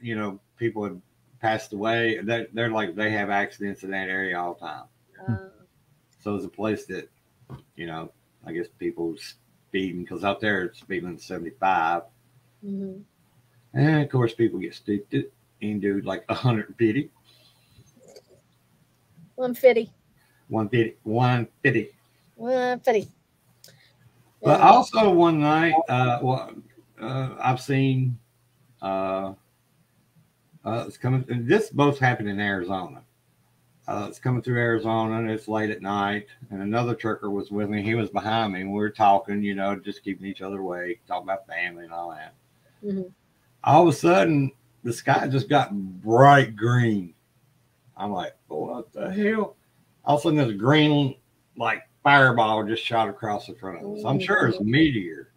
you know, people had passed away. They're, they're like they have accidents in that area all the time. Uh, So it's a place that, you know, I guess people speeding because out there it's speeding 75. mhm. And of course, people get stupid and do like 150, One fifty. 150, 150. One fifty. But Yeah. also one night, uh, well, uh, I've seen, uh, uh, it's coming. This both happened in Arizona. Uh, it's coming through Arizona, and it's late at night. And another trucker was with me. He was behind me, and we were talking, you know, just keeping each other awake, talking about family and all that. Mhm. All of a sudden, the sky just got bright green. I'm like, what the hell? All of a sudden, there's a green, like fireball just shot across the front of us. I'm sure it's a meteor.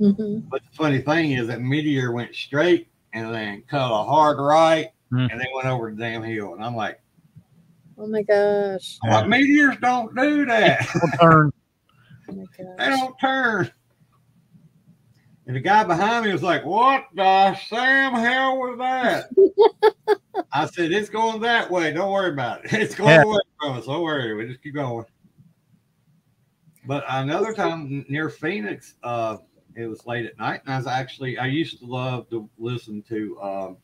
Mhm. But the funny thing is that meteor went straight and then cut a hard right Hmm. and then went over the damn hill. And I'm like, Oh my gosh. what meteors don't do that. Don't turn. Oh my they don't turn. And the guy behind me was like, What the Sam hell was that? I said, It's going that way. Don't worry about it. It's going Yeah. away from us. Don't worry. We just keep going. But another time near Phoenix, uh, it was late at night, and I was actually I used to love to listen to um,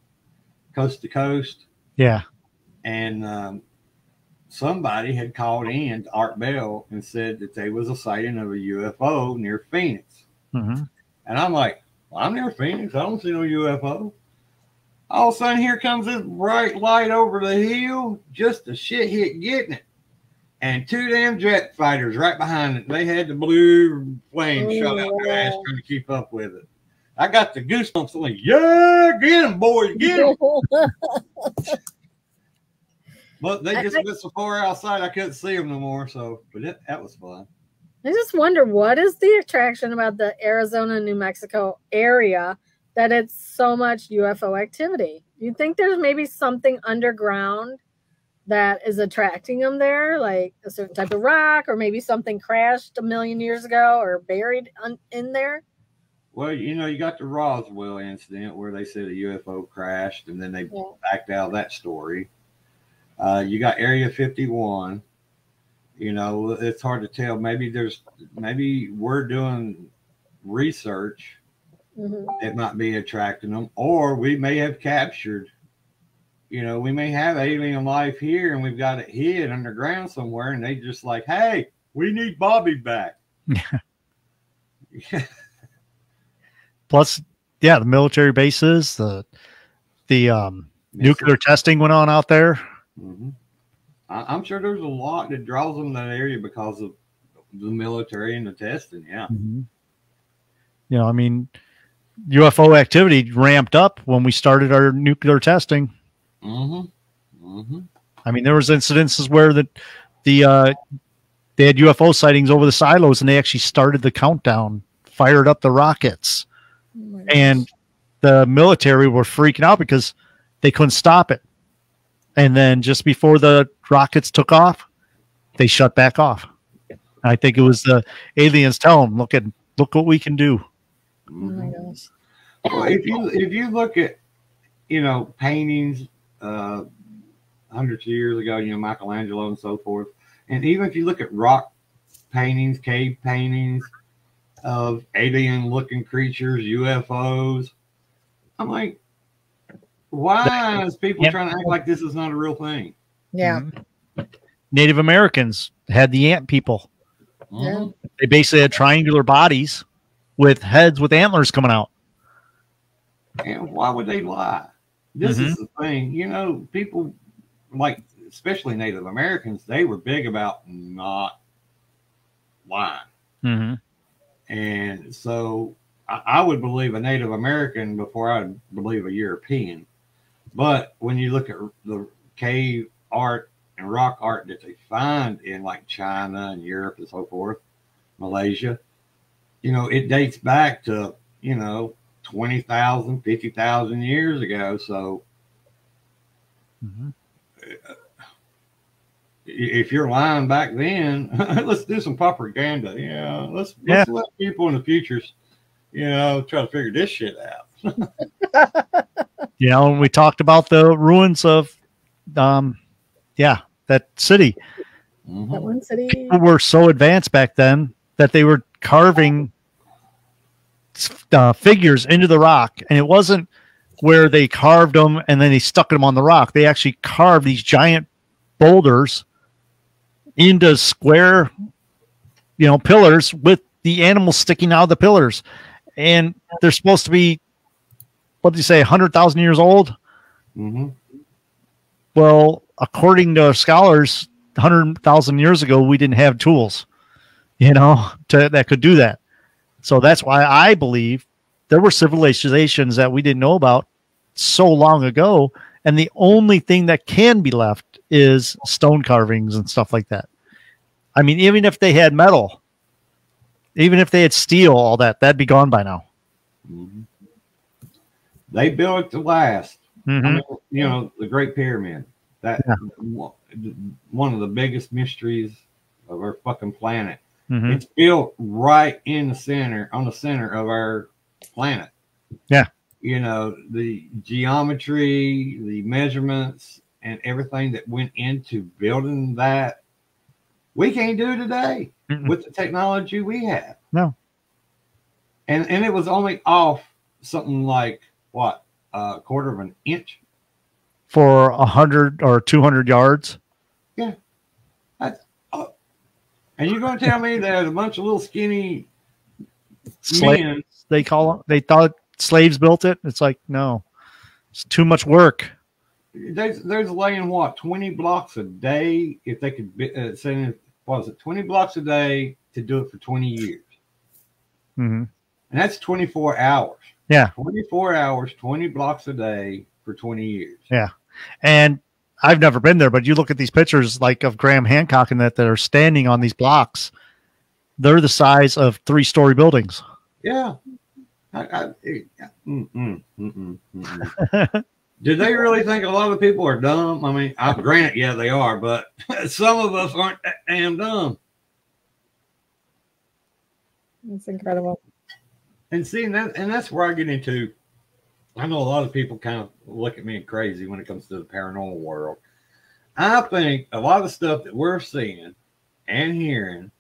Coast to Coast, Yeah. and um, somebody had called in to Art Bell and said that there was a sighting of a UFO near Phoenix, hmm and I'm like, well, I'm near Phoenix, I don't see no UFO. All of a sudden, here comes this bright light over the hill, just a shit hit getting it. And two damn jet fighters right behind it. They had the blue flame shot out their ass trying to keep up with it. I got the goosebumps. I'm like, yeah, get them, boys, get them. But they just I- went so far outside, I couldn't see them no more. So, but it, that was fun. I just wonder what is the attraction about the Arizona New Mexico area that it's so much UFO activity. You think there's maybe something underground that is attracting them there, like a certain type of rock, or maybe something crashed a million years ago or buried un- in there? Well, you know, you got the Roswell incident where they said a UFO crashed and then they Yeah. backed out of that story. Uh, you got Area 51. You know, it's hard to tell. Maybe there's, maybe we're doing research Mhm. that might be attracting them, or we may have captured, you know, we may have alien life here and we've got it hid underground somewhere and they just like, hey, we need Bobby back. Plus, yeah, the military bases, the the um, nuclear testing went on out there. hmm I, I'm sure there's a lot that draws them to that area because of the military and the testing. Yeah. You know, I mean, UFO activity ramped up when we started our nuclear testing. Mm-hmm. Mm-hmm. I mean, there was incidences where the the uh, they had UFO sightings over the silos, and they actually started the countdown, fired up the rockets, Oh and the military were freaking out because they couldn't stop it. And then just before the rockets took off, they shut back off. I think it was the aliens telling them, "Look at look what we can do." Oh my mm-hmm. gosh. Well, if you if you look at you know paintings uh hundreds of years ago, you know Michelangelo and so forth, and even if you look at rock paintings, cave paintings of alien looking creatures, UFOs, I'm like, why is people Yep. trying to act like this is not a real thing? Yeah. Native Americans had the ant people. Mhm. They basically had triangular bodies with heads with antlers coming out. And why would they lie? This is the thing, you know, people like, especially Native Americans, they were big about not lying. Mm-hmm. And so I, I would believe a Native American before I would believe a European. But when you look at the cave art and rock art that they find in like China and Europe and so forth, Malaysia, you know, it dates back to, you know, 20,000, 50,000 years ago. So Mm-hmm. if you're lying back then, let's do some propaganda. Yeah, let's let's let people in the futures, you know, try to figure this shit out. You know, and we talked about the ruins of, um, yeah, that city. That Mhm. one city. People were so advanced back then that they were carving uh, figures into the rock, and it wasn't where they carved them and then they stuck them on the rock. They actually carved these giant boulders into square, you know, pillars with the animals sticking out of the pillars, and they're supposed to be, what do you say, hundred thousand years old? Mhm. Well, according to scholars, 100,000 years ago, we didn't have tools, you know, to, that could do that. So that's why I believe there were civilizations that we didn't know about so long ago. And the only thing that can be left is stone carvings and stuff like that. I mean, even if they had metal, even if they had steel, all that, that'd be gone by now. Mhm. They built it to last. I Mhm. mean, you know, the Great Pyramid. That Yeah. one of the biggest mysteries of our fucking planet. Mhm. It's built right in the center, on the center of our planet. Yeah. You know, the geometry, the measurements, and everything that went into building that, we can't do today Mm-mm. with the technology we have. No. And and it was only off something like what a quarter of an inch. For a hundred or 200 yards. And you're going to tell me there's a bunch of little skinny Slave, men they call them. They thought slaves built it. It's like no, it's too much work. there's there's laying what twenty blocks a day if they could be, uh, send what was it twenty blocks a day to do it for twenty years, hmm and that's twenty four hours. Yeah. twenty four hours, twenty blocks a day for twenty years. Yeah. And I've never been there, but you look at these pictures like of Graham Hancock and that they're standing on these blocks. They're the size of three story buildings. Yeah. I, I, it- mm, mm, mm, mm, mm. Do they really think a lot of people are dumb? I mean, I grant, yeah, they are, but some of us aren't that damn dumb. It's incredible. And see, and, that, and that's where I get into. I know a lot of people kind of look at me crazy when it comes to the paranormal world. I think a lot of the stuff that we're seeing and hearing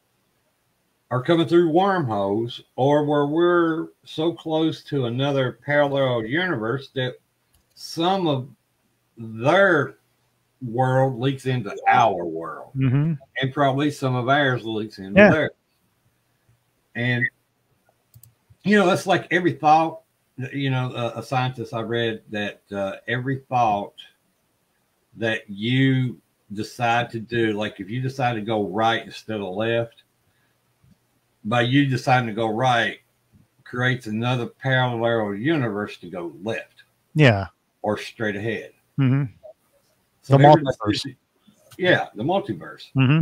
are coming through wormholes or where we're so close to another parallel universe that some of their world leaks into our world hmm and probably some of ours leaks into Yeah. there. And you know, that's like every thought. You know, a, a scientist I read that uh, every thought that you decide to do, like if you decide to go right instead of left, by you deciding to go right, creates another parallel universe to go left Yeah. or straight ahead. hmm So The multiverse. Yeah, the multiverse. hmm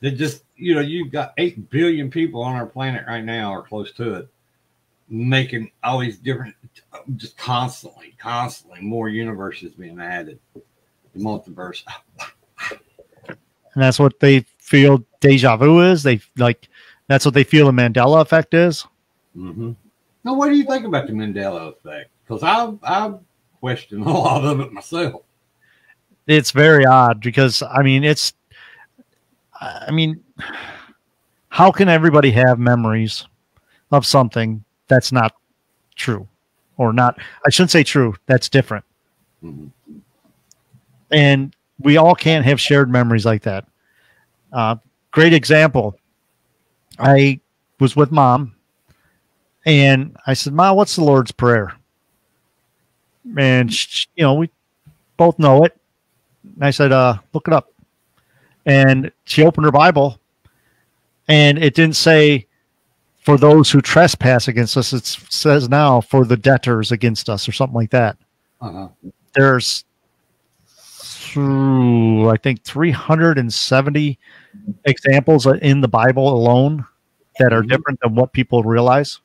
that just you know you've got 8 billion people on our planet right now or close to it making all these different just constantly constantly more universes being added the multiverse And that's what they feel deja vu is. They like that's what they feel the Mandela effect is. mm-hmm. now what do you think about the mandela effect because i've i've questioned a lot of it myself It's very odd because I mean it's I mean how can everybody have memories of something that's not true or not I shouldn't say true, that's different. Mhm. and we all can't have shared memories like that. Uh, great example. I was with mom, and I said, "Ma, what's the Lord's Prayer?" And sh you know, we both know it. And I said, "Uh, look it up." And she opened her Bible, and it didn't say for those who trespass against us. It says now for the debtors against us, or something like that uh-huh. there's through I think 370 examples in the Bible alone that are Mhm. different than what people realize.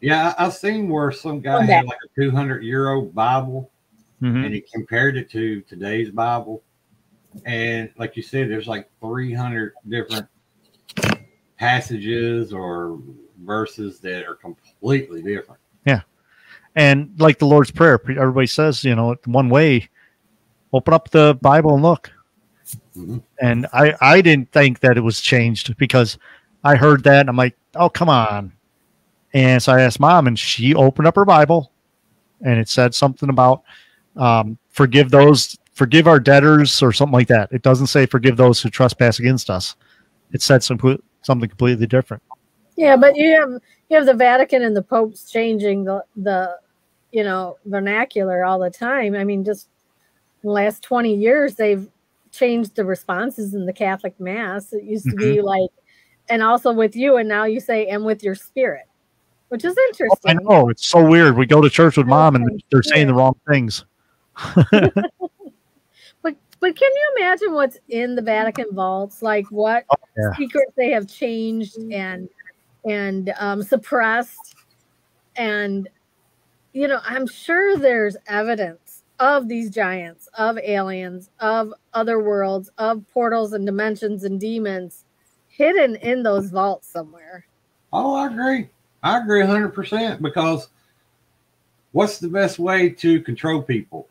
yeah I- i've seen where some guy Okay. had like a 200 euro bible Mhm. and he compared it to today's Bible. And like you said, there's like 300 different passages or verses that are completely different. Yeah. And like the Lord's Prayer, everybody says, you know, one way, open up the Bible and look. Mhm. And I, I didn't think that it was changed because I heard that and I'm like, oh, come on. And so I asked mom, and she opened up her Bible and it said something about um, forgive those, forgive our debtors or something like that. It doesn't say forgive those who trespass against us. It said some, something completely different. Yeah, but you have you have the Vatican and the popes changing the the you know vernacular all the time. I mean, just in the last twenty years, they've changed the responses in the Catholic Mass. It used to be mm-hmm. like, and also with you, and now you say, and with your spirit, which is oh, interesting. I know it's so weird. We go to church with mom and they're saying the wrong things. But but can you imagine what's in the Vatican vaults? Like what Oh, yeah. secrets they have changed and and um, suppressed, and you know, I'm sure there's evidence of these giants, of aliens, of other worlds, of portals and dimensions and demons hidden in those vaults somewhere. Oh, I agree. I agree 100% because what's the best way to control people?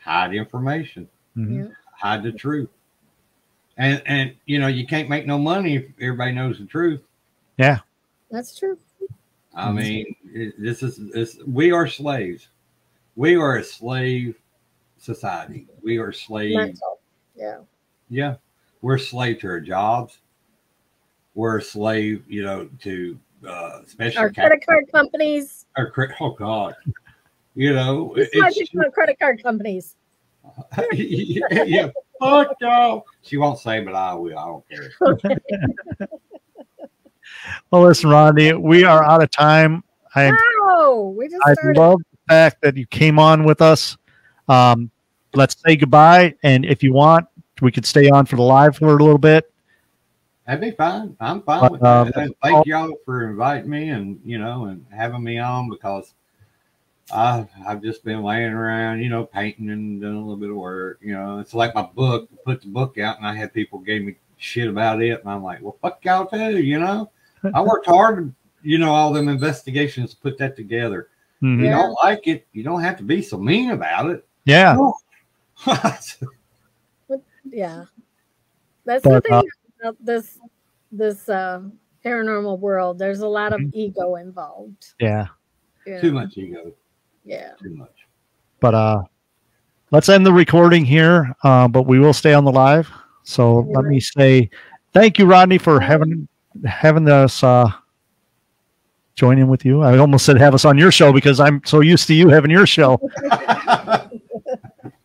Hide information, Mhm. Hide the truth. And, and you know, you can't make no money if everybody knows the truth. Yeah. That's true. I mean, it, this is this. We are slaves. We are a slave society. We are slaves. Mental. Yeah. Yeah, we're a slave to our jobs. We're a slave, you know, to uh, especially Our credit card companies. Our cre- oh God, You know, That's why people are credit card companies. Yeah, yeah, fuck y'all. She won't say, but I will. I don't care. Okay. Well, listen, Rodney, we are out of time. I Wow, we just I started. love the fact that you came on with us. Um, let's say goodbye, and if you want, we could stay on for the live for a little bit. That'd be fine. I'm fine But, with uh, that. Thank y'all for inviting me and you know and having me on because I I've just been laying around, you know, painting and doing a little bit of work. You know, it's like my book. I put the book out, and I had people gave me shit about it, and I'm like, well, fuck y'all too. You know, I worked hard. You know, all them investigations to put that together. Mhm. You don't like it, you don't have to be so mean about it. Yeah. Yeah, that's But, the thing uh, about this this uh, paranormal world. There's a lot of Mhm. ego involved. Yeah. you Too much ego. Yeah. Too much. But uh let's end the recording here. Uh, but we will stay on the live. So let me say thank you, Rodney, for having having us uh join in with you. I almost said have us on your show because I'm so used to you having your show.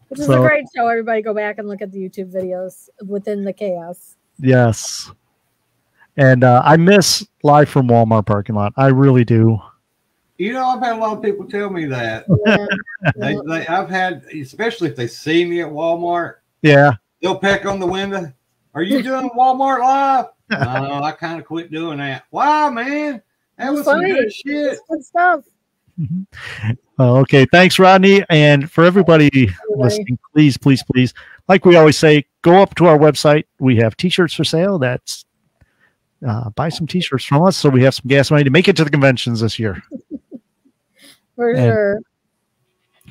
Which is a great show. Everybody go back and look at the YouTube videos within the chaos. Yes. And uh, I miss live from Walmart parking lot. I really do. You know, I've had a lot of people tell me that. They, they, I've had, especially if they see me at Walmart, Yeah. they'll peck on the window. Are you doing Walmart live? No, I kind of quit doing that. Why, man? That was some good shit. It's good stuff. Well, okay. Thanks, Rodney. And for everybody listening, please, please, please, like we always say, go up to our website. We have t-shirts for sale. That's uh, buy some t-shirts from us so we have some gas money to make it to the conventions this year. For And- sure.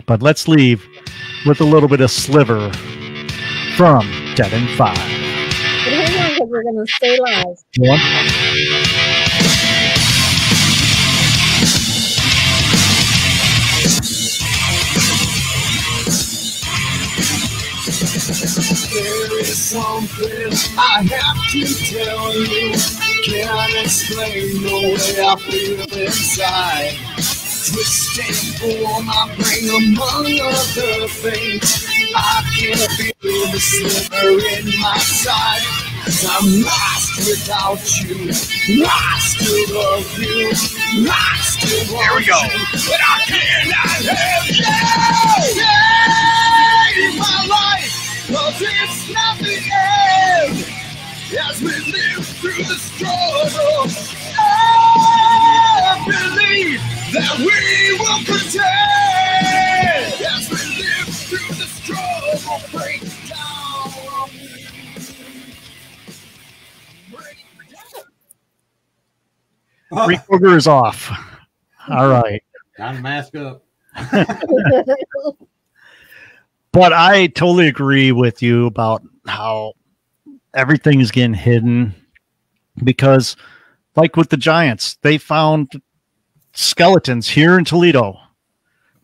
But let's leave with a little bit of sliver from Dead and Five. But hang on because we're going to stay live. One. There is something I have to tell you. Can't explain the way I feel inside. Twisting for my brain among other things. I can feel the sliver in my side. Cause I'm lost without you. Lost to love you. Lost Here we go. But I cannot have you. Save my life. Cause it's not the end as we live through the struggle. I believe that we will contend as we live through the struggle. Break down. Recorder is off. All right. Time to mask up. But I totally agree with you about how everything is getting hidden because, like with the Giants, they found skeletons here in Toledo,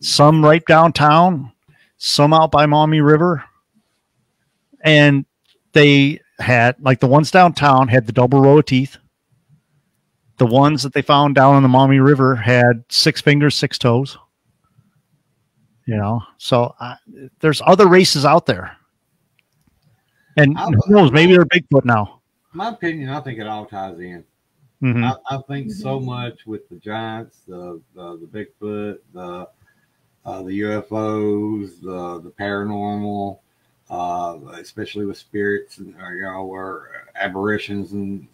some right downtown, some out by Maumee River. And they had, like the ones downtown, had the double row of teeth. The ones that they found down on the Maumee River had six fingers, six toes you know so uh, there's other races out there and I- who knows maybe they're bigfoot now My opinion, I think it all ties in. Mhm. I, I think so much with the giants, the the, the Bigfoot, the uh, the UFOs, the the paranormal, uh, especially with spirits and or, you know or aberrations, and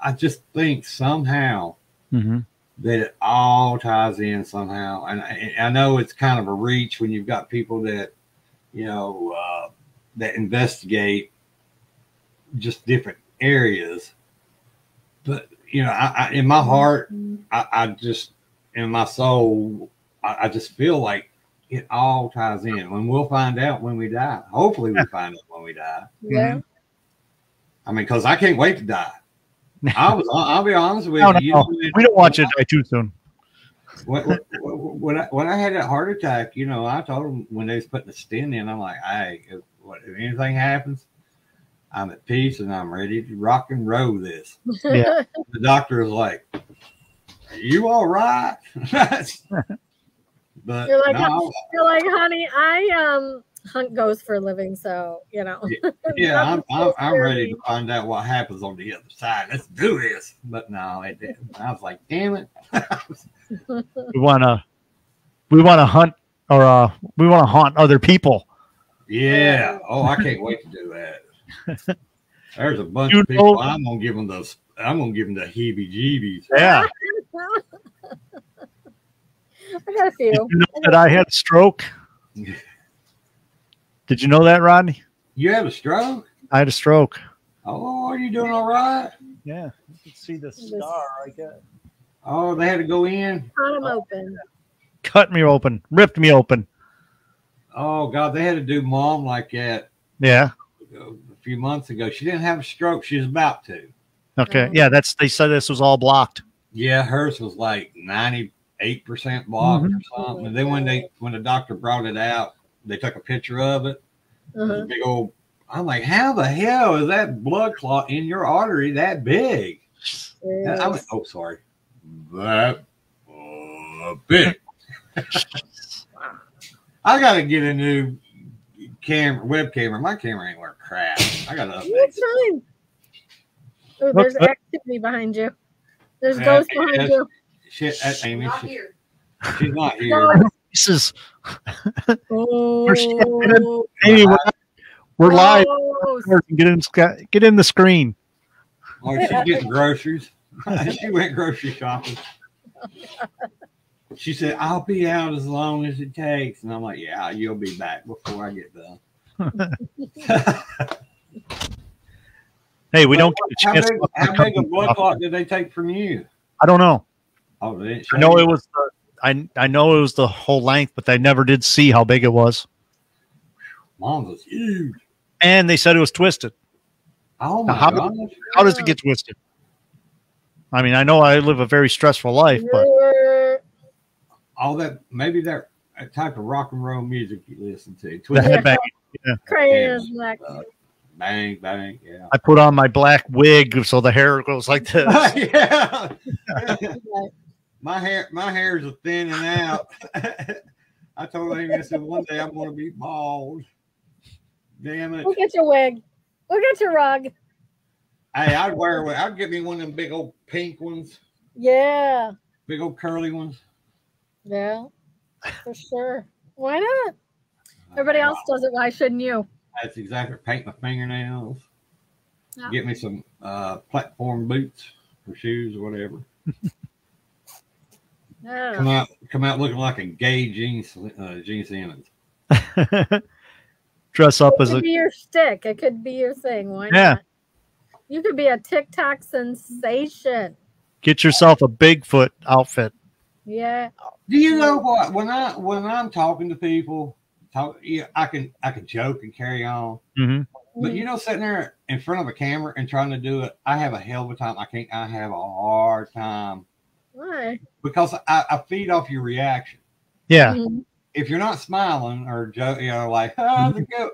I just think somehow Mhm. that it all ties in somehow. And I, I know it's kind of a reach when you've got people that you know uh, that investigate just different areas but you know, I, I in my heart, I, I just in my soul, I, I just feel like it all ties in. When we'll find out when we die. Hopefully, we find out when we die. yeah. I mean, because I can't wait to die. I was. I'll be honest with No, no, you. no. we don't want you to die too soon When, when, when I when I had that heart attack, you know, I told them when they was putting the stent in, I'm like, hey, if, what, if anything happens, I'm at peace and I'm ready to rock and roll this. Yeah. the doctor is like, Are you all right? But You're like, no, You're like, honey, I um hunt ghosts for a living, so you know. yeah, I'm, I'm, I'm ready to find out what happens on the other side. Let's do this. But no, it didn't. I was like, damn it. We want to we want to hunt or uh we want to haunt other people. yeah. Oh, I can't wait to do that. There's a bunch You of people. know- I'm gonna give them those. I'm gonna give them the heebie-jeebies. Yeah. I got a few. Did you know that I had a stroke? Did you know that, Rodney? You have a stroke? I had a stroke. Oh, are you doing all right? Yeah. You can see the scar I got. Oh, they had to go in. Cut them oh, open. Cut me open, ripped me open. Oh God, they had to do mom like that Yeah. Uh, a few months ago. She didn't have a stroke. She was about to. Okay. Yeah, that's they said this was all blocked. Yeah, hers was like ninety-eight percent blocked Mhm. or something. And then when they when the doctor brought it out, they took a picture of it. It was Uh-huh. big old. I'm like, how the hell is that blood clot in your artery that big? And I went, oh, sorry, that uh, big. I got to get a new camera, web camera. My camera ain't worth crap. I got to update. It's fine. Oh, there's look. activity behind you. There's Yeah, ghosts behind yes. you. Shit, that uh, Amy, Not she- here. she's not here. No. This is Oh, Amy, we're, we're live. Get in, get in the screen. Oh, she's getting groceries. she went grocery shopping. She said, I'll be out as long as it takes. And I'm like, Yeah, you'll be back before I get done. Hey, we don't get how a chance. big, to- how big a blood clot did they take from you? I don't know. Oh, they didn't show I know you? it was. The, I I know it was the whole length, but they never did see how big it was. Mom's was huge. And they said it was twisted. Oh Now, how-. How does it get twisted? I mean, I know I live a very stressful life, but All that maybe that type of rock and roll music you listen to. the Twist, headbang. Crazy as neck. bang, bang, yeah. I put on my black wig so the hair goes like this. yeah. my hair my hair's a thinning out. I told Amy, I said one day I'm gonna be bald. Damn it. Look at your wig. Look at your rug. Hey, I'd wear one- I'd get me one of them big old pink ones, Yeah. big old curly ones. Yeah. For sure. Why not? Everybody else does it. Why shouldn't you? That's exactly paint my fingernails. Yeah. Get me some uh, platform boots or shoes or whatever. Come out, come out looking like a gay Gene uh, Gene Simmons. Dress up It as could a be your shtick. It could be your thing. Why Yeah. not? You could be a TikTok sensation. get yourself a Bigfoot outfit. Yeah. Do you know what? When I when I'm talking to people, talk, yeah, I can I can joke and carry on. hmm But you know, sitting there in front of a camera and trying to do it, I have a hell of a time. I can't. I have a hard time Why? because I, I feed off your reaction. Yeah, Mhm. If you're not smiling or joke, you know, like oh, the go,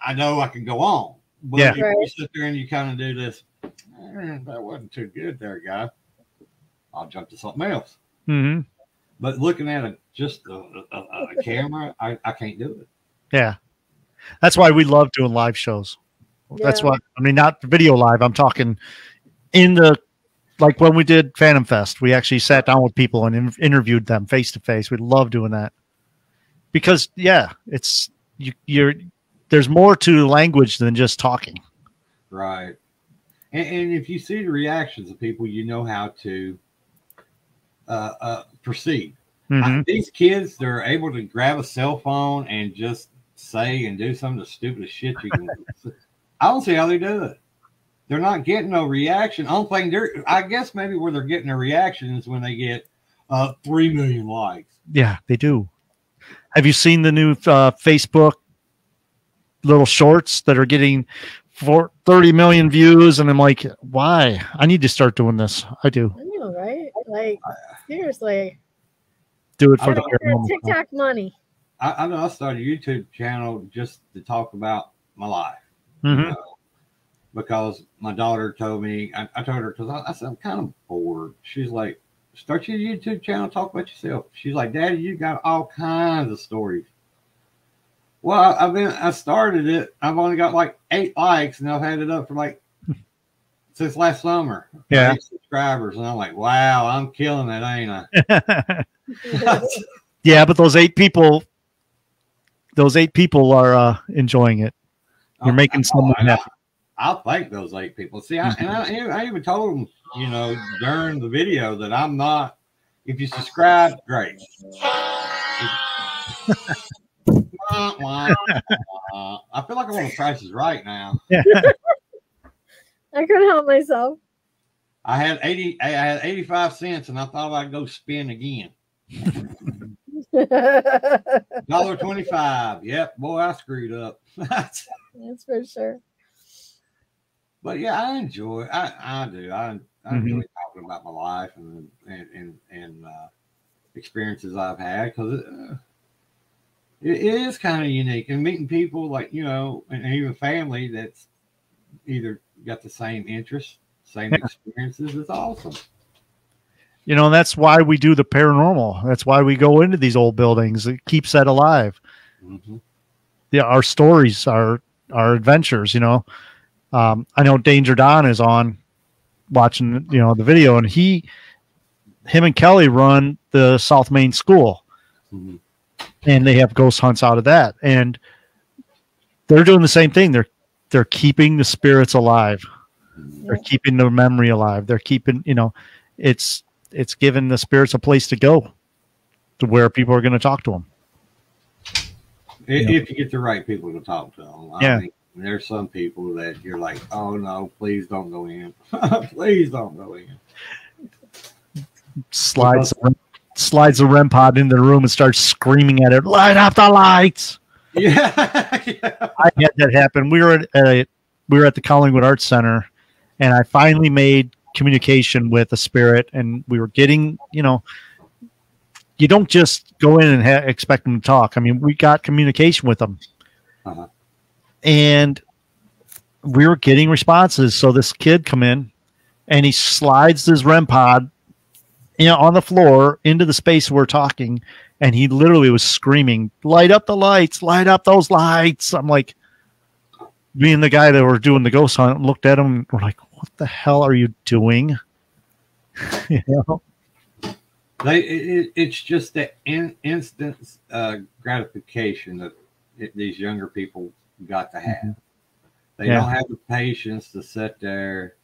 I know I can go on. But Yeah. if you Right. sit there and you kind of do this, "Eh, that wasn't too good, there, guy. I'll jump to something else. hmm But looking at a, just a, a, a, a camera, I, I can't do it. yeah. That's why we love doing live shows. That's Yeah. why I mean, not video live. I'm talking in the like when we did Phantom Fest. We actually sat down with people and in- interviewed them face to face. We love doing that because yeah, it's you, you're there's more to language than just talking. Right. And, and if you see the reactions of people, you know how to uh, uh, proceed. Mhm. I- these kids, they're able to grab a cell phone and just say and do some of the stupidest shit you can. I don't see how they do it. They're not getting no reaction. Only thing they're, I guess maybe where they're getting a reaction is when they get uh, three million likes. Yeah, they do. Have you seen the new uh, Facebook little shorts that are getting for 30 million views? And I'm like, why? I need to start doing this. I do. I know. Like, seriously. Do it I for the don't TikTok money. I, I know I started a YouTube channel just to talk about my life. Mhm. you know, because my daughter told me, I, I told her, because I, I said, I'm kind of bored. She's like, start your YouTube channel, talk about yourself. She's like, Daddy, you got all kinds of stories. Well, I- I've been, I started it. I've only got like eight likes, and I've had it up for like since last summer. Yeah. Subscribers, and I'm like, wow, I'm killing it, ain't I? yeah, but those eight people, those eight people are uh, enjoying it. You're making someone happy. I'll thank those eight people. See, I, and I, I even told them, you know, during the video that I'm not. If you subscribe, great. Wah, wah, wah. I feel like I want to price is right now. I couldn't help myself. I had eighty. I had eighty-five cents, and I thought I'd go spin again. Dollar twenty-five. Yep, boy, I screwed up. That's for sure. but yeah, I enjoy. I I do. I I Mhm. enjoy talking about my life and and and, and uh, experiences I've had because it, uh, it, it is kind of unique and meeting people like you know and even family that's either got the same interests, same experiences. It's awesome. You know, and that's why we do the paranormal. That's why we go into these old buildings. It keeps that alive. hmm Yeah, our stories, our our adventures. You know, um, I know Danger Don is on watching. You know the video, and he, him and Kelly run the South Main School, hmm and they have ghost hunts out of that, and they're doing the same thing. They're they're keeping the spirits alive. They're keeping the memory alive. They're keeping, you know, it's it's giving the spirits a place to go, to where people are going to talk to them. If, Yeah. if you get the right people to talk to them. I Yeah. mean, there's some people that you're like, oh no, please don't go in. please don't go in. Slides slides the REM pod into the room and starts screaming at it, light up the lights. Yeah. yeah. I had that happen. We were at a, we were at the Collingwood Arts Center, and I finally made communication with a spirit, and we were getting, you know, you don't just go in and ha- expect them to talk. I mean, we got communication with them, Uh-huh. and we were getting responses. So this kid come in, and he slides his REM pod, you know, on the floor into the space we're talking, and he literally was screaming, "Light up the lights! Light up those lights!" I'm like, me and the guy that were doing the ghost hunt looked at him. We're like, "What the hell are you doing?" you know? They, it, it- it's just the in, instant uh, gratification that it, these younger people got to have. They Yeah. don't have the patience to sit there,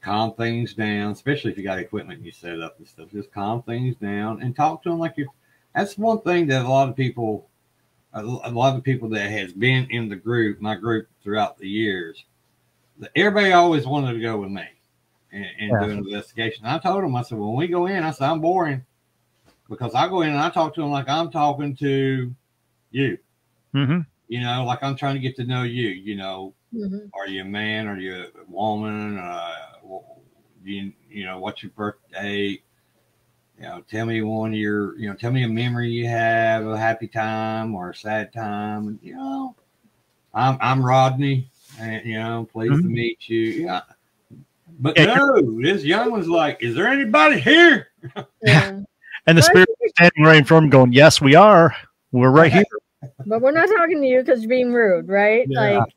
calm things down, especially if you got equipment you set up and stuff. Just calm things down and talk to them like you. That's one thing that a lot of people, a, a lot of people that has been in the group, my group throughout the years, everybody always wanted to go with me and, and Yeah. do an investigation. I told them, I said, when we go in, I said, I'm boring because I go in and I talk to them like I'm talking to you, hmm you know, like I'm trying to get to know you, you know, Mhm. are you a man? Are you a woman? Uh, do you, you know, what's your birthday? You know, tell me one of your, you know, tell me a memory you have, a happy time or a sad time. And, you know, I'm, I'm Rodney and, you know, pleased to mm-hmm. meet you. Yeah. But Yeah. no, this young one's like, is there anybody here? Yeah. And the spirit was standing right in front of him, going, "Yes, we are. We're right here." but we're not talking to you because you're being rude, right? Yeah. Like,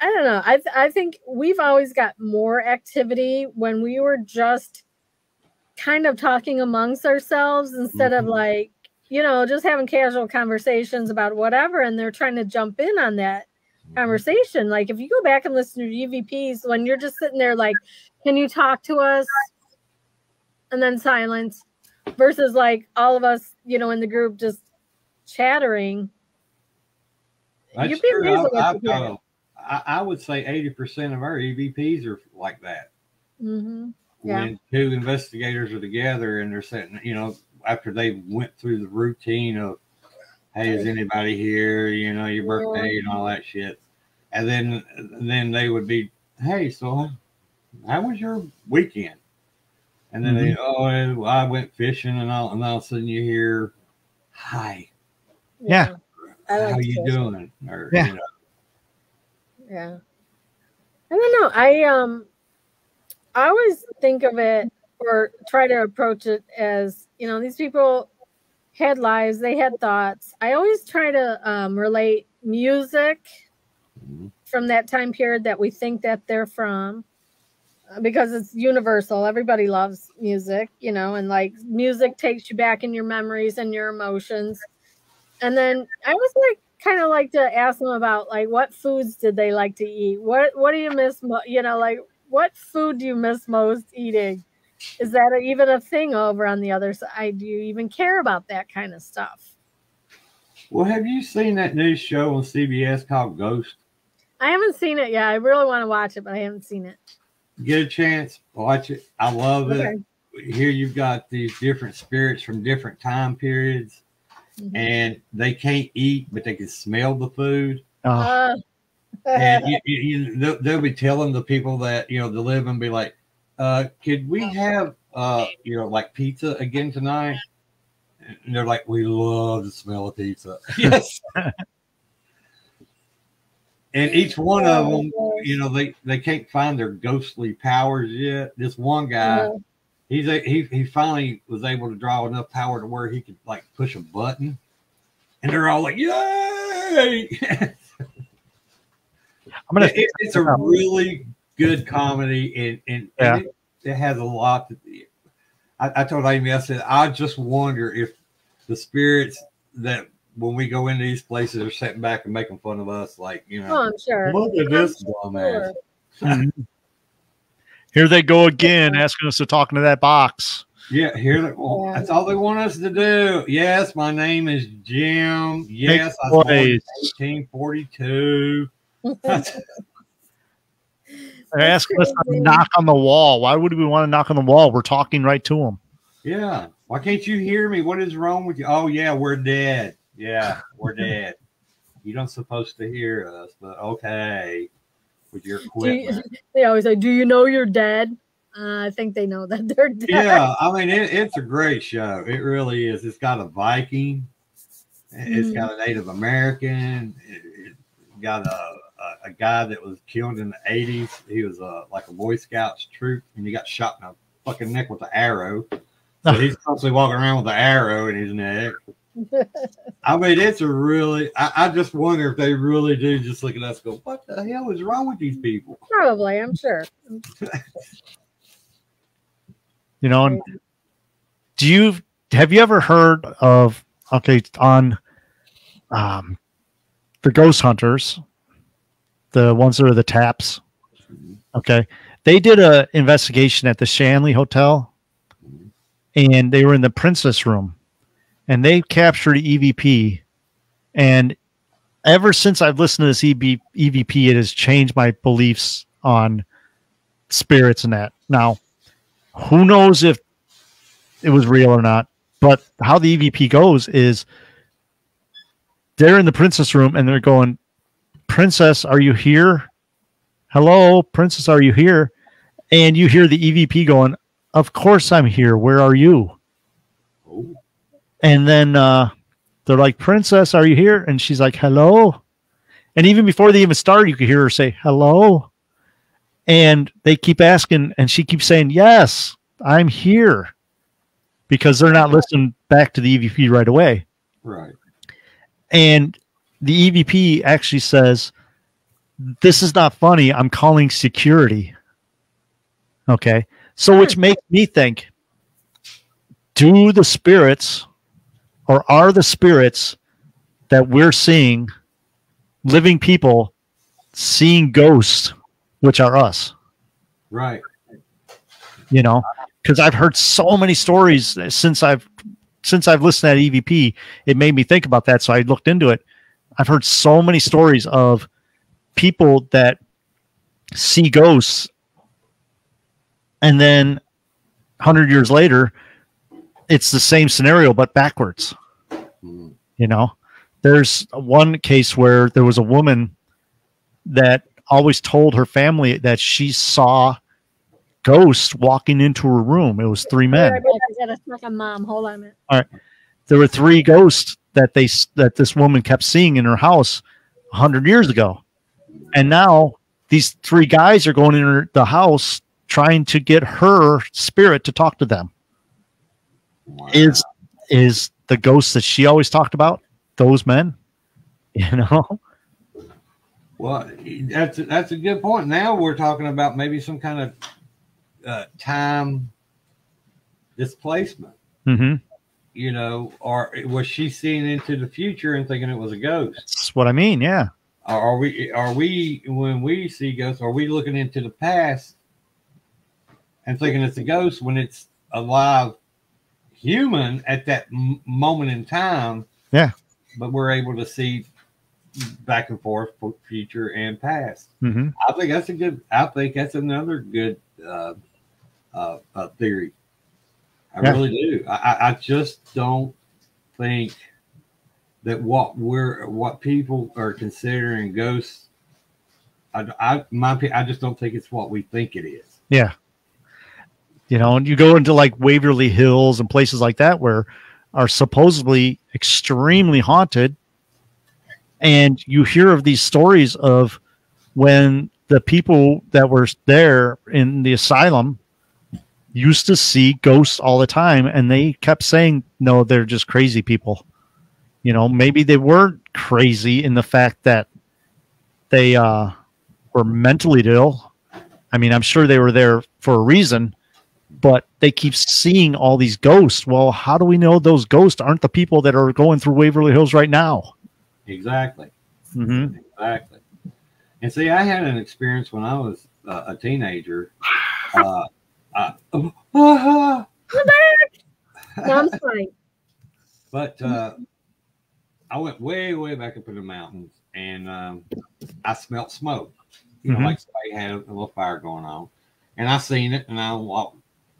I don't know. I th- I think we've always got more activity when we were just kind of talking amongst ourselves instead of Mhm. like you know just having casual conversations about whatever, and they're trying to jump in on that conversation. Like if you go back and listen to EVPs when you're just sitting there like, can you talk to us? And then silence versus like all of us, you know, in the group just chattering. That's You'd be true. amazed I've, I've got a, I, I would say 80% of our EVPs are like that. hmm Yeah. when two investigators are together and they're sitting, you know, after they went through the routine of, hey, is anybody here? You know, your birthday and all that shit, and then then they would be, hey, so how was your weekend? And then they, oh, well, I went fishing, and all, and all of a sudden you hear, hi, Yeah. I like how to you doing? Or Yeah. you know, Yeah. I don't know. I um I always think of it or try to approach it as you know these people had lives they had thoughts. I always try to um, relate music Mhm. from that time period that we think that they're from uh, because it's universal. Everybody loves music you know and like music takes you back in your memories and your emotions. And then i was like kind of like to ask them about like what foods did they like to eat? What what do you miss mo- you know like what food do you miss most eating is that a, even a thing over on the other side do you even care about that kind of stuff Well, have you seen that new show on CBS called Ghost? i haven't seen it yet i really want to watch it but i haven't seen it Get a chance, watch it. I love it. Here you've got these different spirits from different time periods, Mhm. and they can't eat, but they can smell the food. Oh, Uh, and you, you, you, they'll, they'll be telling the people that you know the live and be like, uh, "Could we have uh, you know like pizza again tonight?" And they're like, "We love the smell of pizza." yes. and each one of them, you know, they they can't find their ghostly powers yet. This one guy, he's a, he he finally was able to draw enough power to where he could like push a button, and they're all like, "Yay!" I'm gonna. It- it's a really good comedy, and and, Yeah. and it, it has a lot. To, I, I told Amy, I said, I just wonder if the spirits that when we go into these places are sitting back and making fun of us, like you know, oh know, i'm sure look at this I'm dumbass. sure. Mm-hmm. Here they go again, asking us to talk into that box. Yeah, here they, well, Yeah. that's all they want us to do. Yes, my name is Jim. Yes, I was born in 1842. They're asking us to knock on the wall. Why would we want to knock on the wall? We're talking right to them. Yeah. Why can't you hear me? What is wrong with you? Oh, yeah, we're dead. Yeah, we're dead. You don't supposed to hear us, but okay. With your Do you- they always say do you know you're dead uh, i think they know that they're dead Yeah, I mean it, it's a great show. It really is. It's got a Viking. It's Mhm. got a Native American. It, it got a, a a guy that was killed in the eighties. He was a like a Boy Scouts troop, and he got shot in the fucking neck with an arrow. So he's constantly walking around with an arrow in his neck. I mean, it's a really. I, I just wonder if they really do just look at us, and go, "What the hell is wrong with these people?" probably i'm sure You know, and do you have you ever heard of okay on um the ghost hunters, the ones that are the TAPS? Okay. They did a investigation at the Shanley Hotel and they were in the princess room and they captured EVP and ever since I've listened to this EB, EVP it has changed my beliefs on spirits and that. Now, who knows if it was real or not, but how the EVP goes is they're in the princess room and they're going, Princess, are you here? Hello, Princess, are you here? And you hear the EVP going, Of course I'm here. Where are you? Oh, And then uh, they're like, Princess, are you here? And she's like, Hello. And even before they even start, you could hear her say, Hello. And they keep asking, and she keeps saying, Yes, I'm here. Because they're not listening back to the EVP right away. right. And the EVP actually says, This is not funny. I'm calling security. Okay. So, which hmm. makes me think do the spirits or are the spirits that we're seeing living people seeing ghosts, which are us? Right. you know because i've heard so many stories since i've since i've listened to that evp it made me think about that so i looked into it i've heard so many stories of people that see ghosts and then 100 years later it's the same scenario but backwards Mm. you know there's one case where there was a woman that always told her family that she saw ghosts walking into her room it was three men a second mom. Hold on a minute. there were three ghosts that they that this woman kept seeing in her house 100 years ago and now these three guys are going in her, the house trying to get her spirit to talk to them. Wow. Is is the ghost that she always talked about those men? You know? Well, that's that's a good point. Now we're talking about maybe some kind of uh, time displacement, hmm you know, or was she seeing into the future and thinking it was a ghost? That's what I mean. Yeah. Are we are we when we see ghosts, are we looking into the past and thinking it's a ghost when it's a live human at that moment in time? Yeah. But we're able to see back and forth for future and past. hmm I think that's a good. I think that's another good uh, uh, uh, theory. I Yeah. really do. I, I- I just don't think that what we're what people are considering ghosts. I, I my I just don't think it's what we think it is. Yeah. You know, and you go into like Waverly Hills and places like that where are supposedly extremely haunted. And you hear of these stories of when the people that were there in the asylum used to see ghosts all the time and they kept saying, no, they're just crazy people. You know, maybe they weren't crazy in the fact that they uh, were mentally ill. I mean, I'm sure they were there for a reason, but they keep seeing all these ghosts. Well, how do we know those ghosts aren't the people that are going through Waverly Hills right now? Exactly. Mm-hmm. Exactly. And see, I had an experience when I was uh, a teenager. Uh, uh, No, I'm fine. But uh, I went way, way back up in the mountains, and um, I smelt smoke. You know, Mhm. like somebody had a little fire going on, and I seen it, and I walked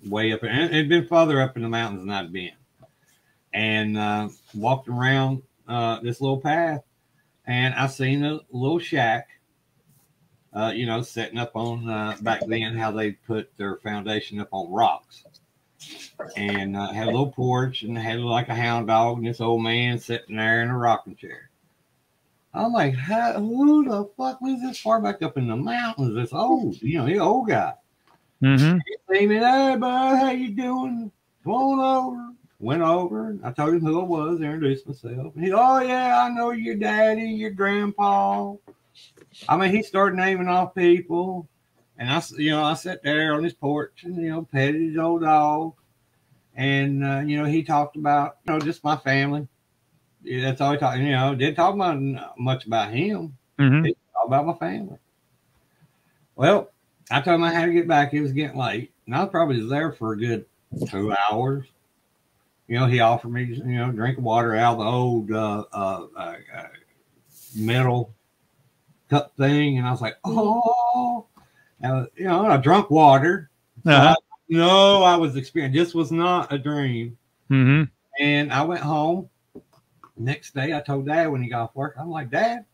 way up, and it had been farther up in the mountains than I'd been, and uh, walked around uh, this little path, and I seen a little shack. Uh, you know, setting up on uh, back then how they put their foundation up on rocks and uh, had a little porch and had like a hound dog and this old man sitting there in a rocking chair. I'm like, how, who the fuck was this far back up in the mountains? This old, you know, the old guy. Mm-hmm. He me, hey bud, how you doing? Come on over. Went over. I told him who I was, introduced myself. He, oh yeah, I know your daddy, your grandpa. I mean, he started naming off people, and I, you know, I sat there on his porch and you know, petted his old dog, and uh, you know, he talked about you know just my family. Yeah, that's all he talked. You know, didn't talk about much about him Mm-hmm. all about my family. Well, I told him I had to get back. It was getting late, and I was probably was there for a good two hours. You know, he offered me, you know, drink of water out of the old uh, uh, uh, uh, metal cup thing, and I was like, oh, and, you know, I drunk water. So Uh-huh. I, no, I was experiencing. This was not a dream. Mm-hmm. And I went home. Next day, I told Dad when he got off work, I'm like, Dad,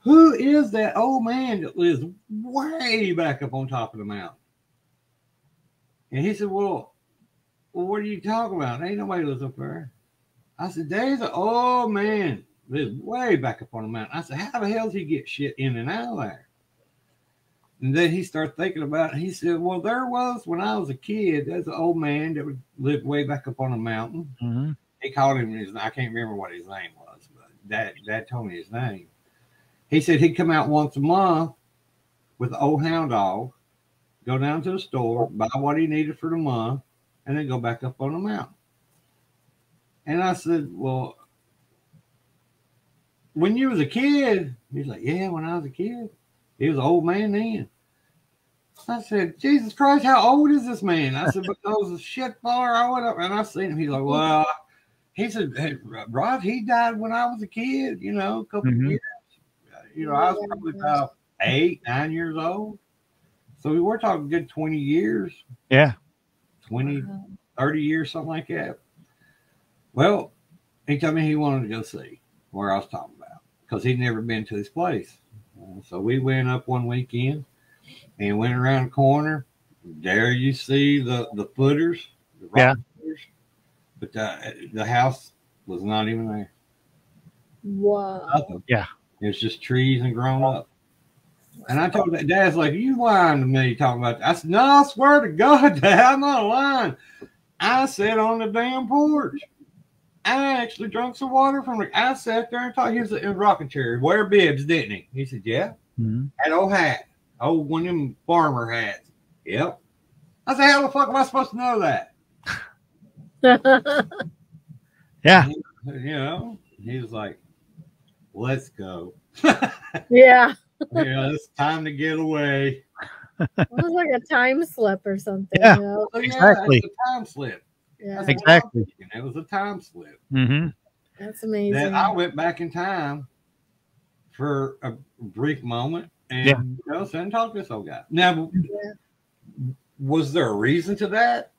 who is that old man that lives way back up on top of the mountain? And he said, Well, well what are you talking about? Ain't nobody lives up there. I said, There's an old man lives way back up on the mountain. I said, How the hell does he get shit in and out of there? And then he started thinking about it. He said, Well, there was when I was a kid, there's an old man that would live way back up on the mountain Mm-hmm. he called him his I can't remember what his name was, but that dad told me his name. He said he'd come out once a month with the old hound dog, go down to the store, buy what he needed for the month, and then go back up on the mountain. And I said, Well, when you was a kid, he's like, Yeah, when I was a kid. He was an old man then. I said, Jesus Christ, how old is this man? I said, because the shit far I went up and I seen him. He's like, Well, he said, hey, Rod, he died when I was a kid, you know, a couple Mhm. of years. You know, I was probably about eight, nine years old. So we were talking good 20 years, Yeah. 20, 30 years, something like that. Well, he told me he wanted to go see where I was talking about because he'd never been to this place. Uh, so we went up one weekend and went around the corner. There you see the, the footers, the rock Yeah. footers, but the, the house was not even there. Wow. Nothing. Yeah. It was just trees and grown up. And I told that dad's like, you lying to me talking about that. I said, no, I swear to God, Dad, I'm not lying. I sat on the damn porch. I actually drank some water from it. I sat there and talked. He was in a rocking chair. Wear bibs, didn't he? He said, yeah. Mhm. Had old hat. Old one of them farmer hats. Yep. I said, how the fuck am I supposed to know that? Yeah. You know? He was like, let's go. yeah. yeah, it's time to get away. It was like a time slip or something. Yeah. You know? So, yeah, Exactly. it's a time slip. Yeah. Exactly. I'm. It was a time slip. hmm That's amazing. That I went back in time for a brief moment and Yeah. you know, sat and talked to this old guy. Now, was there a reason to that?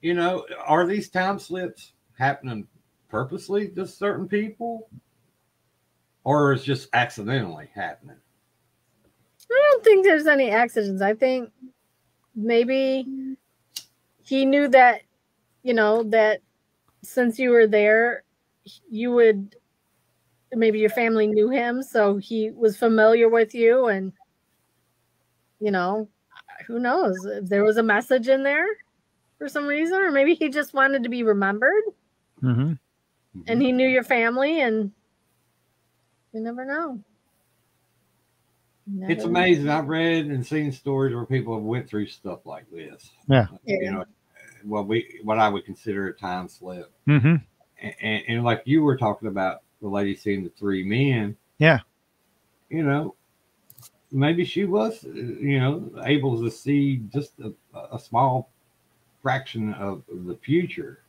You know, are these time slips happening purposely to certain people, or is just accidentally happening? I don't think there's any accidents. I think maybe he knew that, you know, that since you were there, you would maybe your family knew him, so he was familiar with you, and you know, who knows if there was a message in there for some reason, or maybe he just wanted to be remembered, hmm and he knew your family, and you never know. You It's never know. amazing. I've read and seen stories where people have went through stuff like this. Yeah. You Yeah. know, what we what I would consider a time slip. hmm and, and, like you were talking about the lady seeing the three men Yeah. you know maybe she was you know able to see just a, a small fraction of the future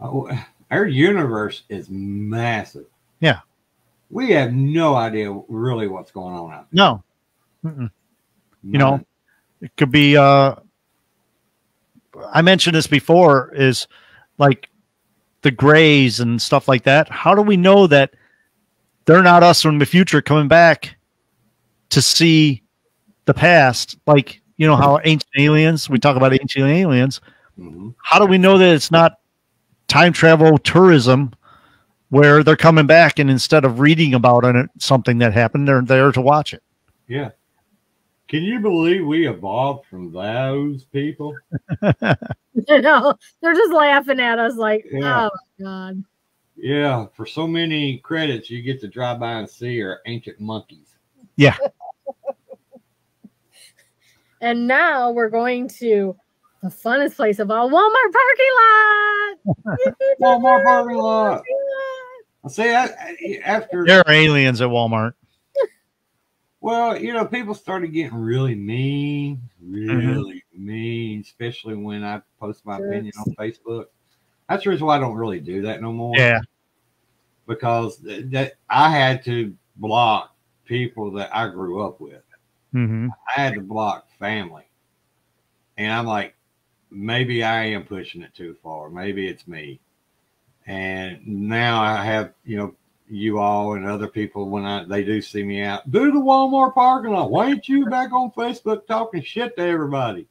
oh, our universe is massive Yeah. we have no idea really what's going on out there. No. Mm-mm. You know, it could be uh i mentioned this before is like the grays and stuff like that. How do we know that they're not us from the future coming back to see the past? Like you know how ancient aliens we talk about ancient aliens. Mhm. how do we know that it's not time travel tourism where they're coming back and instead of reading about it, something that happened they're there to watch it? Yeah can you believe we evolved from those people you know, they're just laughing at us like, Yeah. oh my god. Yeah, for so many credits you get to drive by and see are ancient monkeys. Yeah. and now we're going to the funnest place of all, Walmart parking lot. Walmart parking lot. See, I, I- after there are aliens at walmart well, you know, people started getting really mean, Mm-hmm. really mean, especially when I post my Jerks. opinion on Facebook. That's the reason why I don't really do that no more. yeah because th- that I had to block people that I grew up with. hmm I had to block family. And I'm like, maybe I am pushing it too far. Maybe it's me. And now I have, you know, you all and other people when I they do see me out, do the Walmart parking lot. Why ain't you back on Facebook talking shit to everybody?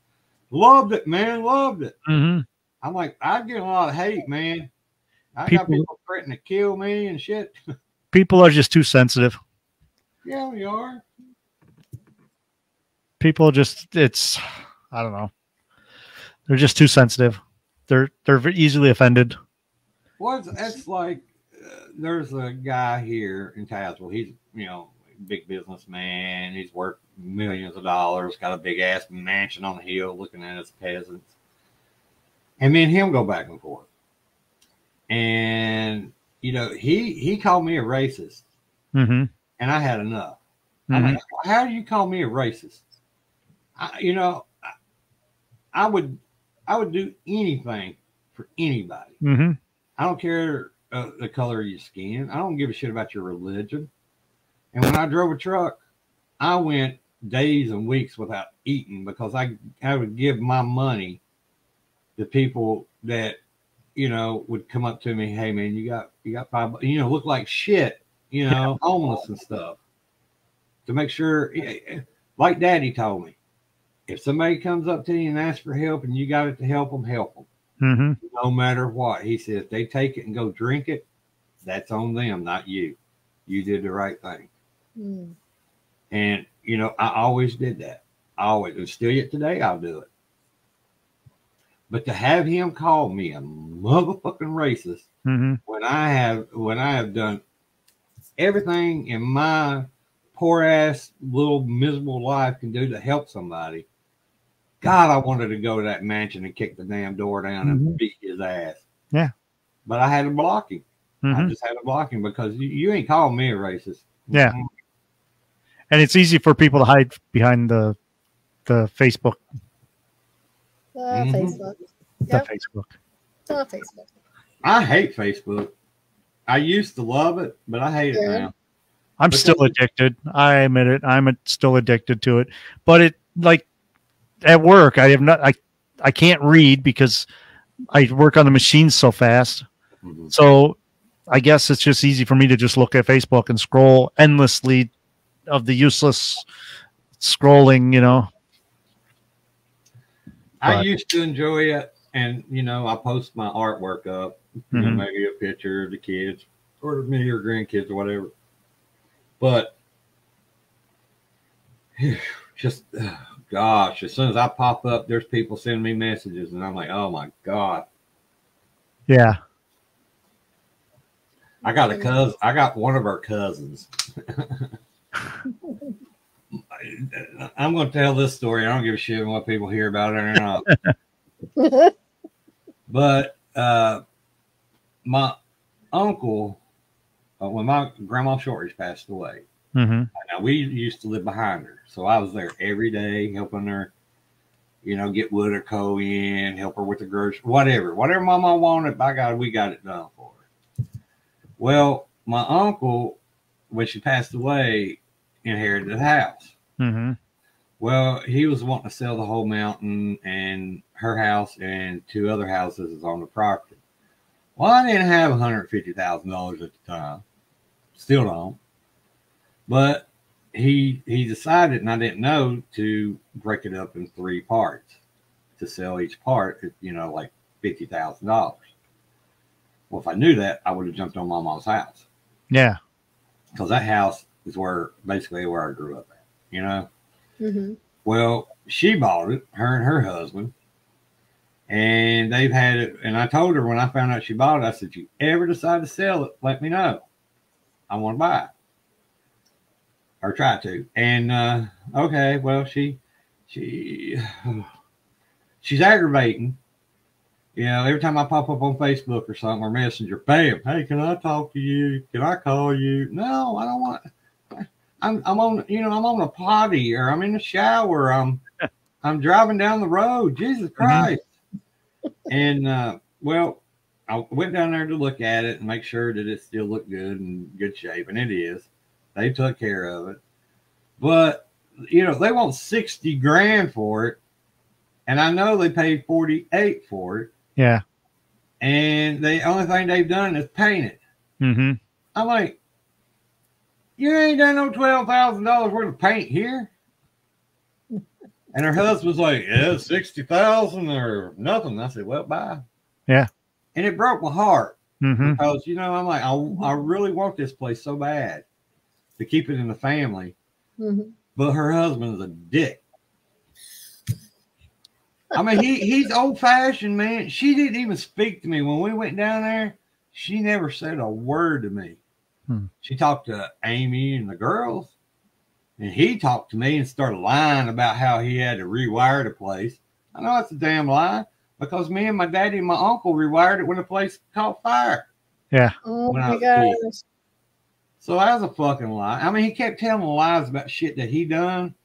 Loved it, man. Loved it. hmm I'm like, I get a lot of hate, man. I got People- people threatening to kill me and shit. people are just too sensitive yeah, we are. people just it's i don't know they're just too sensitive they're they're easily offended Well, it's, it's like uh, there's a guy here in Tazewell. He's you know big businessman. He's worth millions of dollars. Got a big ass mansion on the hill, looking at his peasants. And me and him go back and forth. And you know he he called me a racist, hmm and I had enough. I'm hmm like, how do you call me a racist? I, you know, I, I would I would do anything for anybody. hmm I don't care uh, the color of your skin. I don't give a shit about your religion. And when I drove a truck, I went days and weeks without eating because I I would give my money to people that you know would come up to me, hey man, you got you got five, you know, look like shit, you know, homeless and stuff, to make sure, like Daddy told me, if somebody comes up to you and asks for help and you got it to help them, help them hmm no matter what. He said, if they take it and go drink it, that's on them, not you. You did the right thing. Hmm. And you know, I always did that. I always and still yet today I'll do it. But to have him call me a motherfucking racist hmm when I have when I have done everything in my poor ass little miserable life can do to help somebody. God, I wanted to go to that mansion and kick the damn door down and Mhm. beat his ass. Yeah. But I had to block him. I hmm just had to block him because you, you ain't calling me a racist. Yeah. And it's easy for people to hide behind the the Facebook. Uh, Mhm. Facebook. The Yep. Facebook. Uh, Facebook. I hate Facebook. I used to love it, but I hate it now. I'm Because- still addicted. I admit it. I'm still addicted to it. But it like at work, I have not. I I can't read because I work on the machines so fast. Mhm. So I guess it's just easy for me to just look at Facebook and scroll endlessly of the useless scrolling. You know. I But- used to enjoy it, and you know, I post my artwork up, you know, maybe a picture of the kids or me or grandkids or whatever. But just gosh, as soon as I pop up, there's people sending me messages, and I'm like, oh my god, Yeah. I got a cousin. I got one of our cousins. I'm going to tell this story. I don't give a shit what people hear about it or not. But uh, my uncle, uh, when my grandma Shortridge passed away, hmm now we used to live behind her, so I was there every day helping her, you know, get wood or coal in, help her with the grocery, whatever, whatever Mama wanted. By God, we got it done for her. Well, my uncle, when she passed away, inherited the house. hmm Well, he was wanting to sell the whole mountain and her house and two other houses on the property. Well, I didn't have $150,000 at the time. Still don't. But he he decided, and I didn't know, to break it up in three parts to sell each part at, you know, like $50,000. Well, if I knew that, I would have jumped on my mom's house Yeah. because that house is where basically where I grew up at, you know? hmm Well, she bought it, her and her husband, and they've had it. And I told her when I found out she bought it, I said, "If you ever decide to sell it, let me know. I want to buy it or try to." And uh, okay, well, she she she's aggravating. You know, every time I pop up on Facebook or something or Messenger, bam, hey, can I talk to you? Can I call you? No, I don't want. I'm I'm on you know I'm on a potty or I'm in the shower. I'm I'm driving down the road. Jesus Christ! And uh, well, I went down there to look at it and make sure that it still looked good and good shape, and it is. They took care of it, but you know they want sixty grand for it, and I know they paid forty eight for it, Yeah. and the only thing they've done is paint it. hmm I'm like, you ain't done no twelve thousand dollars worth of paint here. And her husband's like, yeah, sixty thousand or nothing. I said, well, bye. Yeah. And it broke my heart hmm because you know I'm like, I, I really want this place so bad to keep it in the family, hmm but her husband is a dick. I mean, he he's old fashioned, man. She didn't even speak to me when we went down there. She never said a word to me. Hmm. She talked to Amy and the girls, and he talked to me and started lying about how he had to rewire the place. I know that's a damn lie because me and my daddy and my uncle rewired it when the place caught fire. Yeah. Oh When my was a kid. Gosh. So that was a fucking lie. I mean, he kept telling lies about shit that he done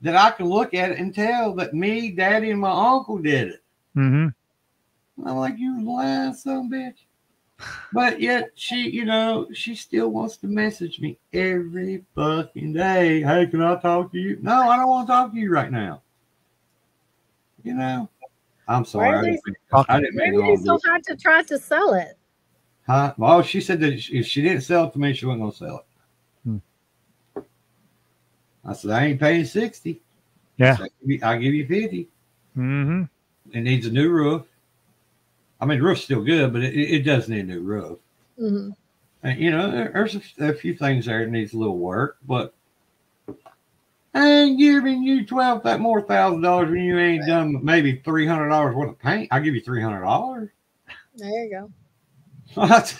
that I can look at it and tell that me, daddy, and my uncle did it. Mm-hmm. I'm like, you lying son bitch. But yet she, you know, she still wants to message me every fucking day. Hey, can I talk to you? No, I don't want to talk to you right now. You know, I'm sorry. Why I didn't, mean- I didn't Why mean are to they so all this. hard to try to sell it? Huh? Well, she said that if she didn't sell it to me, she wasn't going to sell it. Hmm. I said, I ain't paying 60. Yeah. So I'll give you- I'll give you 50. hmm It needs a new roof. I mean, the roof's still good, but it, it does need a new roof. hmm And, you know, there- there's a, a few things there that needs a little work, but I ain't giving you twelve that more thousand dollars when you ain't done maybe three hundred dollars worth of paint. I'll give you three hundred dollars. There you go. What?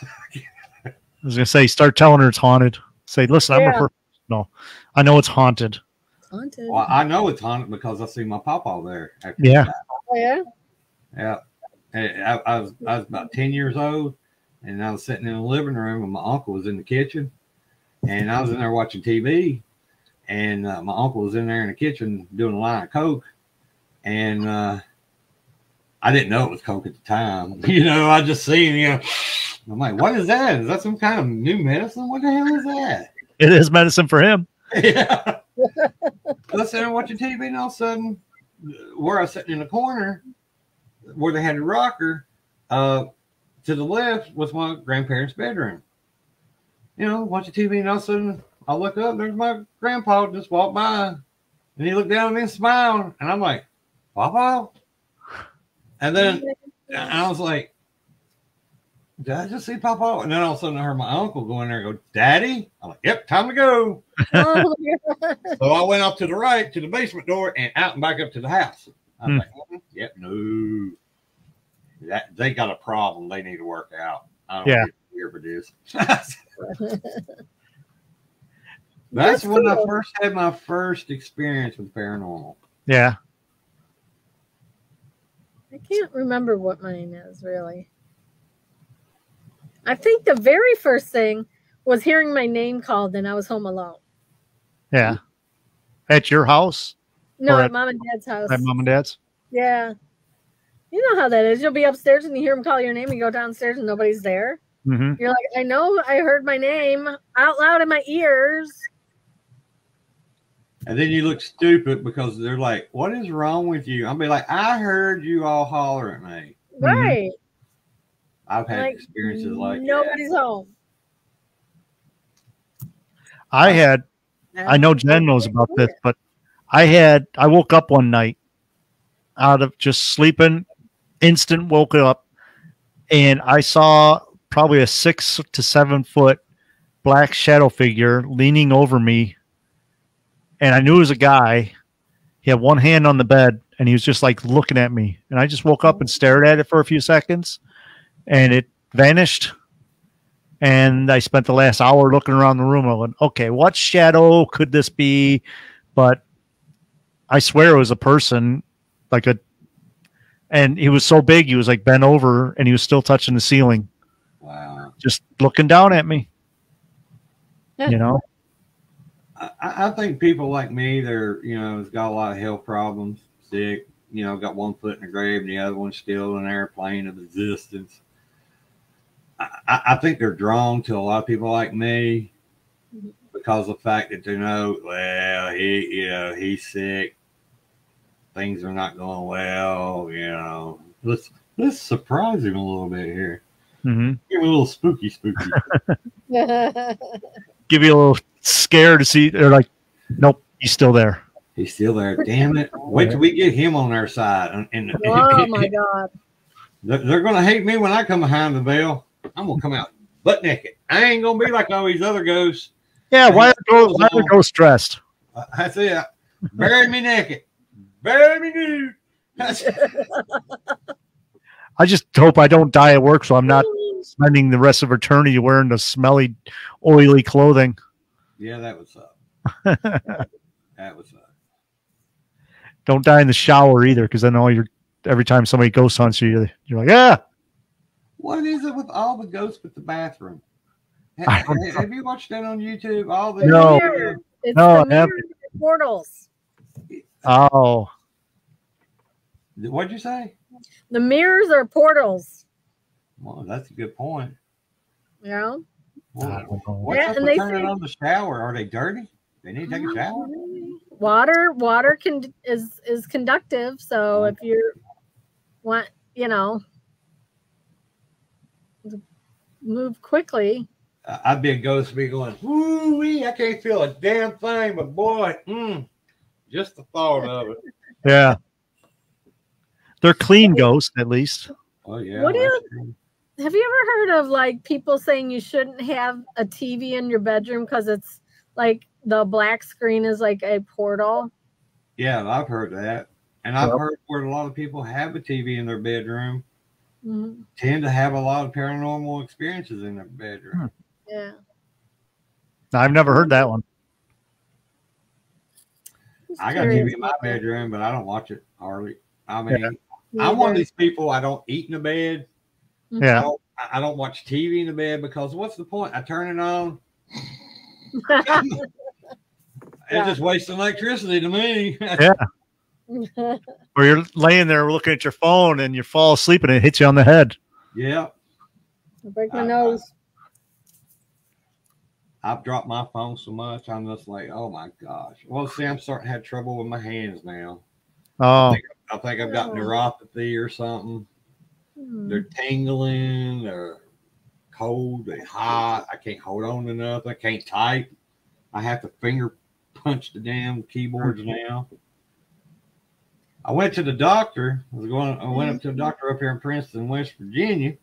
I was gonna say, start telling her it's haunted. Say, listen, I'm a no. I know it's haunted. Haunted. well, I know it's haunted because I see my papa there. after Yeah. that. Oh, yeah. Yeah. I, I was I was about ten years old, and I was sitting in the living room, and my uncle was in the kitchen, and I was in there watching TV, and uh, my uncle was in there in the kitchen doing a line of coke, and uh, I didn't know it was coke at the time. You know, I just seen you know. I'm like, what is that? Is that some kind of new medicine? What the hell is that? It is medicine for him. yeah. I was sitting watching TV, and all of a sudden, where I was sitting in the corner, where they had a rocker, uh, to the left was my grandparents' bedroom. You know, watching TV, and all of a sudden, I look up, there's my grandpa just walked by, and he looked down at me and smiled, and I'm like, Papa? And then and I was like, did I just see Papa? And then all of a sudden, I heard my uncle go in there and go, Daddy? I'm like, yep, time to go. Oh, yeah. So I went off to the right to the basement door and out and back up to the house. I was Hmm. like, "Mm, yep, no. That they got a problem they need to work out. I don't Yeah. get here for this. That's, when I first had my first experience with paranormal. Yeah. I can't remember what mine is really. I think the very first thing was hearing my name called and I was home alone. Yeah. At your house? No, at at- mom and dad's house. At mom and dad's? Yeah. You know how that is. You'll be upstairs and you hear them call your name and you go downstairs and nobody's there. hmm You're like, I know I heard my name out loud in my ears. And then you look stupid because they're like, What is wrong with you? I'll be like, I heard you all holler at me. Right. Mm-hmm. I've had Like, experiences like that. Nobody's home. I had I know Jen knows about this, but I had I woke up one night out of just sleeping, instant woke up, and I saw probably a six to seven foot black shadow figure leaning over me, and I knew it was a guy. He had one hand on the bed, and he was just like looking at me, and I just woke up and stared at it for a few seconds, and it vanished. And I spent the last hour looking around the room. I went, okay, what shadow could this be? But I swear it was a person, like a, and he was so big, he was like bent over and he was still touching the ceiling, Wow. just looking down at me. You know? I, I think people like me, they're you know, has got a lot of health problems, sick, you know, got one foot in the grave and the other one's still in an airplane of existence. I, I think they're drawn to a lot of people like me because of the fact that they know, well, he you know, he's sick, things are not going well, you know. Let's let's surprise him a little bit here. hmm Give him a little spooky spooky. Give you a little scare to see. They're like, nope, he's still there. He's still there. Damn it. Wait till we get him on our side. And, and oh my god. They're, they're gonna hate me when I come behind the veil. I'm gonna come out butt naked. I ain't gonna be like all these other ghosts. Yeah, why are ghosts, why are ghosts dressed? Uh, That's it. Bury me naked. Bury me nude. That's, I just hope I don't die at work, so I'm not spending the rest of eternity wearing the smelly, oily clothing. Yeah, that was up. That was up. don't die in the shower either, because then all your every time somebody ghost hunts you, you're, you're like, ah, What is it with all the ghosts with the bathroom? Ha- I don't ha- have you watched that on YouTube? All the No. Mirror. It's No, the I haven't. portals. oh, What'd you say? The mirrors are portals. Well, that's a good point. You know? I Well, don't know. what's Yeah, up and they turning say- on the shower? Are they dirty? They need to take a shower. Water, water can is is conductive. So Mm-hmm. if you want, you know, move quickly, Uh, I'd be a ghost, be going, woo wee, I can't feel a damn thing, but boy, mm, just the thought of it. yeah. They're clean ghosts, at least. Oh yeah. What do you- true. Have you ever heard of like people saying you shouldn't have a TV in your bedroom because it's like the black screen is like a portal. Yeah, I've heard that. And I've Yep. heard where a lot of people have a TV in their bedroom Mhm. tend to have a lot of paranormal experiences in their bedroom. Yeah. I've never heard that one. I got a curious TV in my bedroom, but I don't watch it hardly. I mean, Yeah. I'm one of these people. I don't eat in the bed. I Yeah. don't, I don't watch TV in the bed because what's the point? I turn it on. It's Yeah. just wasting electricity to me. Yeah. Or you're laying there looking at your phone and you fall asleep and it hits you on the head. yeah. I break my Uh, nose. I've dropped my phone so much. I'm just like, oh my gosh. Well, see, I'm starting to have trouble with my hands now. Oh, I think I've got Oh. neuropathy or something. Hmm. They're tingling, they're cold, they're hot. I can't hold on to nothing. I can't type. I have to finger punch the damn keyboards now. I went to the doctor. I was going. I went up to the doctor up here in Princeton, West Virginia,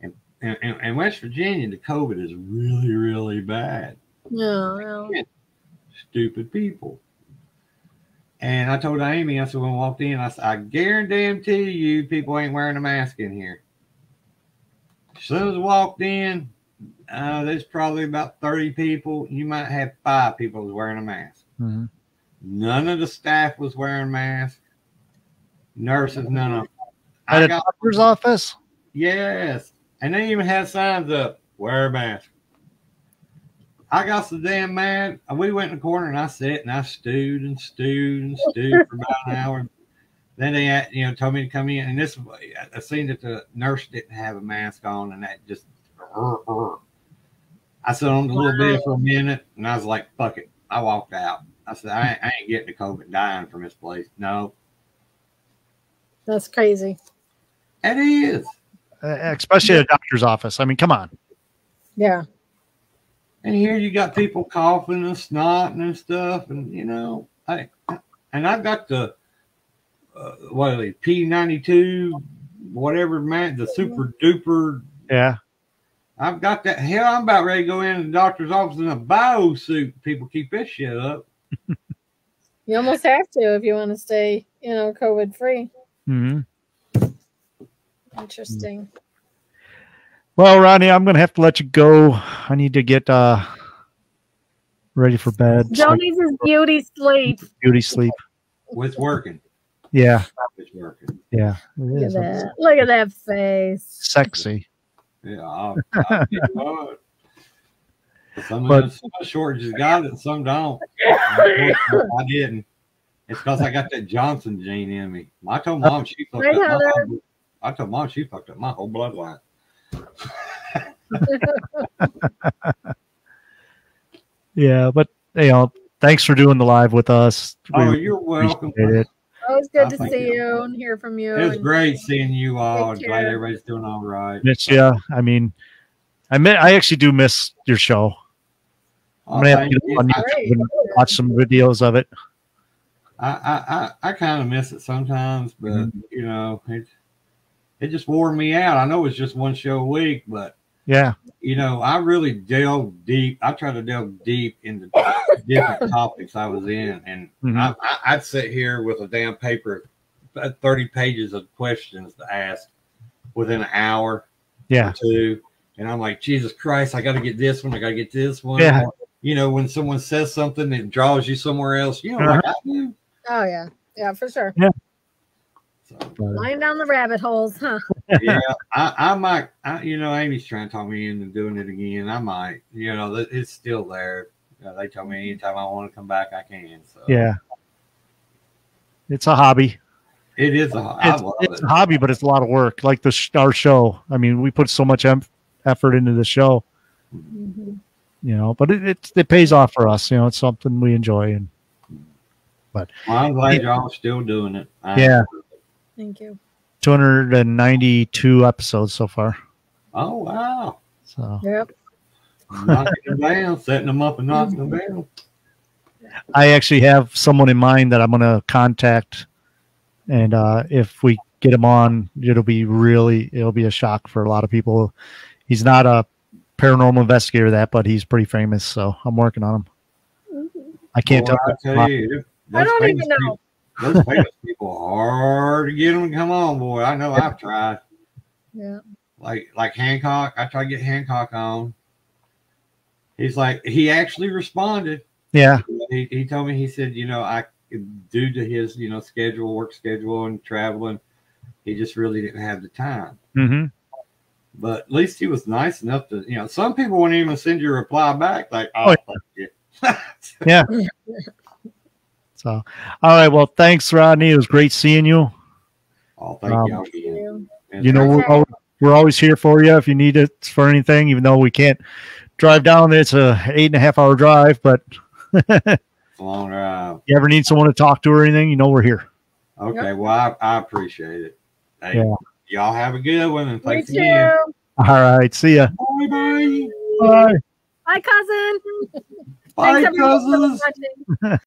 and and, West Virginia, the COVID is really, really bad. No, no. Stupid people. And I told Amy, I said when I walked in, I said, I guarantee to you, people ain't wearing a mask in here. As soon as I walked in, uh, there's probably about 30 people. You might have five people was wearing a mask. mhm. None of the staff was wearing masks. Nurses, none of them. at I a got, doctor's office. yes. And they even had signs up, wear a mask. I got so damn mad. We went in the corner and I sat and I stewed and stewed and stewed for about an hour. Then they, had, you know, told me to come in, and this I seen that the nurse didn't have a mask on, and that just. I sat on the little bed for a minute, and I was like, "Fuck it." I walked out. I said, "I ain't, I ain't getting the COVID dying from this place." No, That's crazy. it is. Uh, especially at a doctor's office. I mean, come on. Yeah. And here you got people coughing and snotting and stuff, and you know, I and I've got the uh, what are they P ninety two, whatever man, the super duper. Yeah. I've got that. Hell, I'm about ready to go in the doctor's office in a bio suit. People keep this shit up. You almost have to if you want to stay, you know, COVID free. Mm-hmm. Interesting. Well, Ronnie, I'm going to have to let you go. I need to get uh ready for bed. so Joe needs his beauty sleep. beauty sleep. It's working. Yeah. It's working. Yeah. It Look at that. Look at that face. Sexy. Yeah, I'll, I'll tell you what. Some But- of the some of the Shortridges got it, some don't. I didn't. It's because I got that Johnson gene in me. I told mom she fucked up. My I told mom she fucked up my whole bloodline. Yeah, but you know, thanks for doing the live with us. We Oh, you're welcome. appreciate it. Always good Oh, to see you. you and hear from you. It was great seeing you all. Take Glad everybody's doing all right. Miss you. I mean, I mi- I actually do miss your show. Oh, I'm gonna have to get on YouTube and watch some videos of it. I, I, I kind of miss it sometimes, but Mm-hmm. you know, it it just wore me out. I know it's just one show a week, but Yeah. you know, I really delved deep. I try to delve deep into different topics I was in, and Mhm. I, I, I'd sit here with a damn paper, uh, thirty pages of questions to ask within an hour Yeah. or two, and I'm like, Jesus Christ, I got to get this one, I got to get this one. Yeah. You know, when someone says something that draws you somewhere else, you know, like I do. Oh yeah, yeah, for sure. So, Lying down the rabbit holes, huh? yeah, I, I might. I, you know, Amy's trying to talk me into doing it again. I might. You know, it's still there. Uh, they tell me anytime I want to come back, I can. So Yeah. It's a hobby. it is a. I It's, it's it. a hobby, but it's a lot of work. Like the our show. I mean, we put so much em- effort into the show, Mhm. you know, but it, it it pays off for us. You know, it's something we enjoy. And Well, I'm glad y'all are still doing it. I- Yeah. Thank you. 292 episodes so far. Oh wow. So Yep. knocking them down, setting them up, and knocking them down. I actually have someone in mind that I'm going to contact, and uh, if we get him on, it'll be really it'll be a shock for a lot of people. He's not a paranormal investigator that, but he's pretty famous, so I'm working on him. I can't Boy, tell. I tell you, I don't even know. People- those famous people hard to get them to come on, boy. I know I've tried. Yeah. Like like Hancock, I tried to get Hancock on. He's like he actually responded. Yeah, He, he told me he said, you know, I due to his you know schedule, work schedule, and traveling, he just really didn't have the time. hmm But at least he was nice enough to, you know, some people wouldn't even send you a reply back like, Oh, oh, fuck it. So, all right. Well, thanks, Rodney. It was great seeing you. oh, thank Um, you. you. You know, we're always, we're always here for you if you need it for anything. Even though we can't drive down, there. it's a eight and a half hour drive. But it's a long drive. you ever need someone to talk to or anything, you know we're here. Okay, well, I, I appreciate it. Hey, Yeah. y'all have a good one, and Me thanks too. again. All right. See ya. Bye, bye. Bye. Bye, cousin. Bye, Thanks, everyone, for cousins. watching.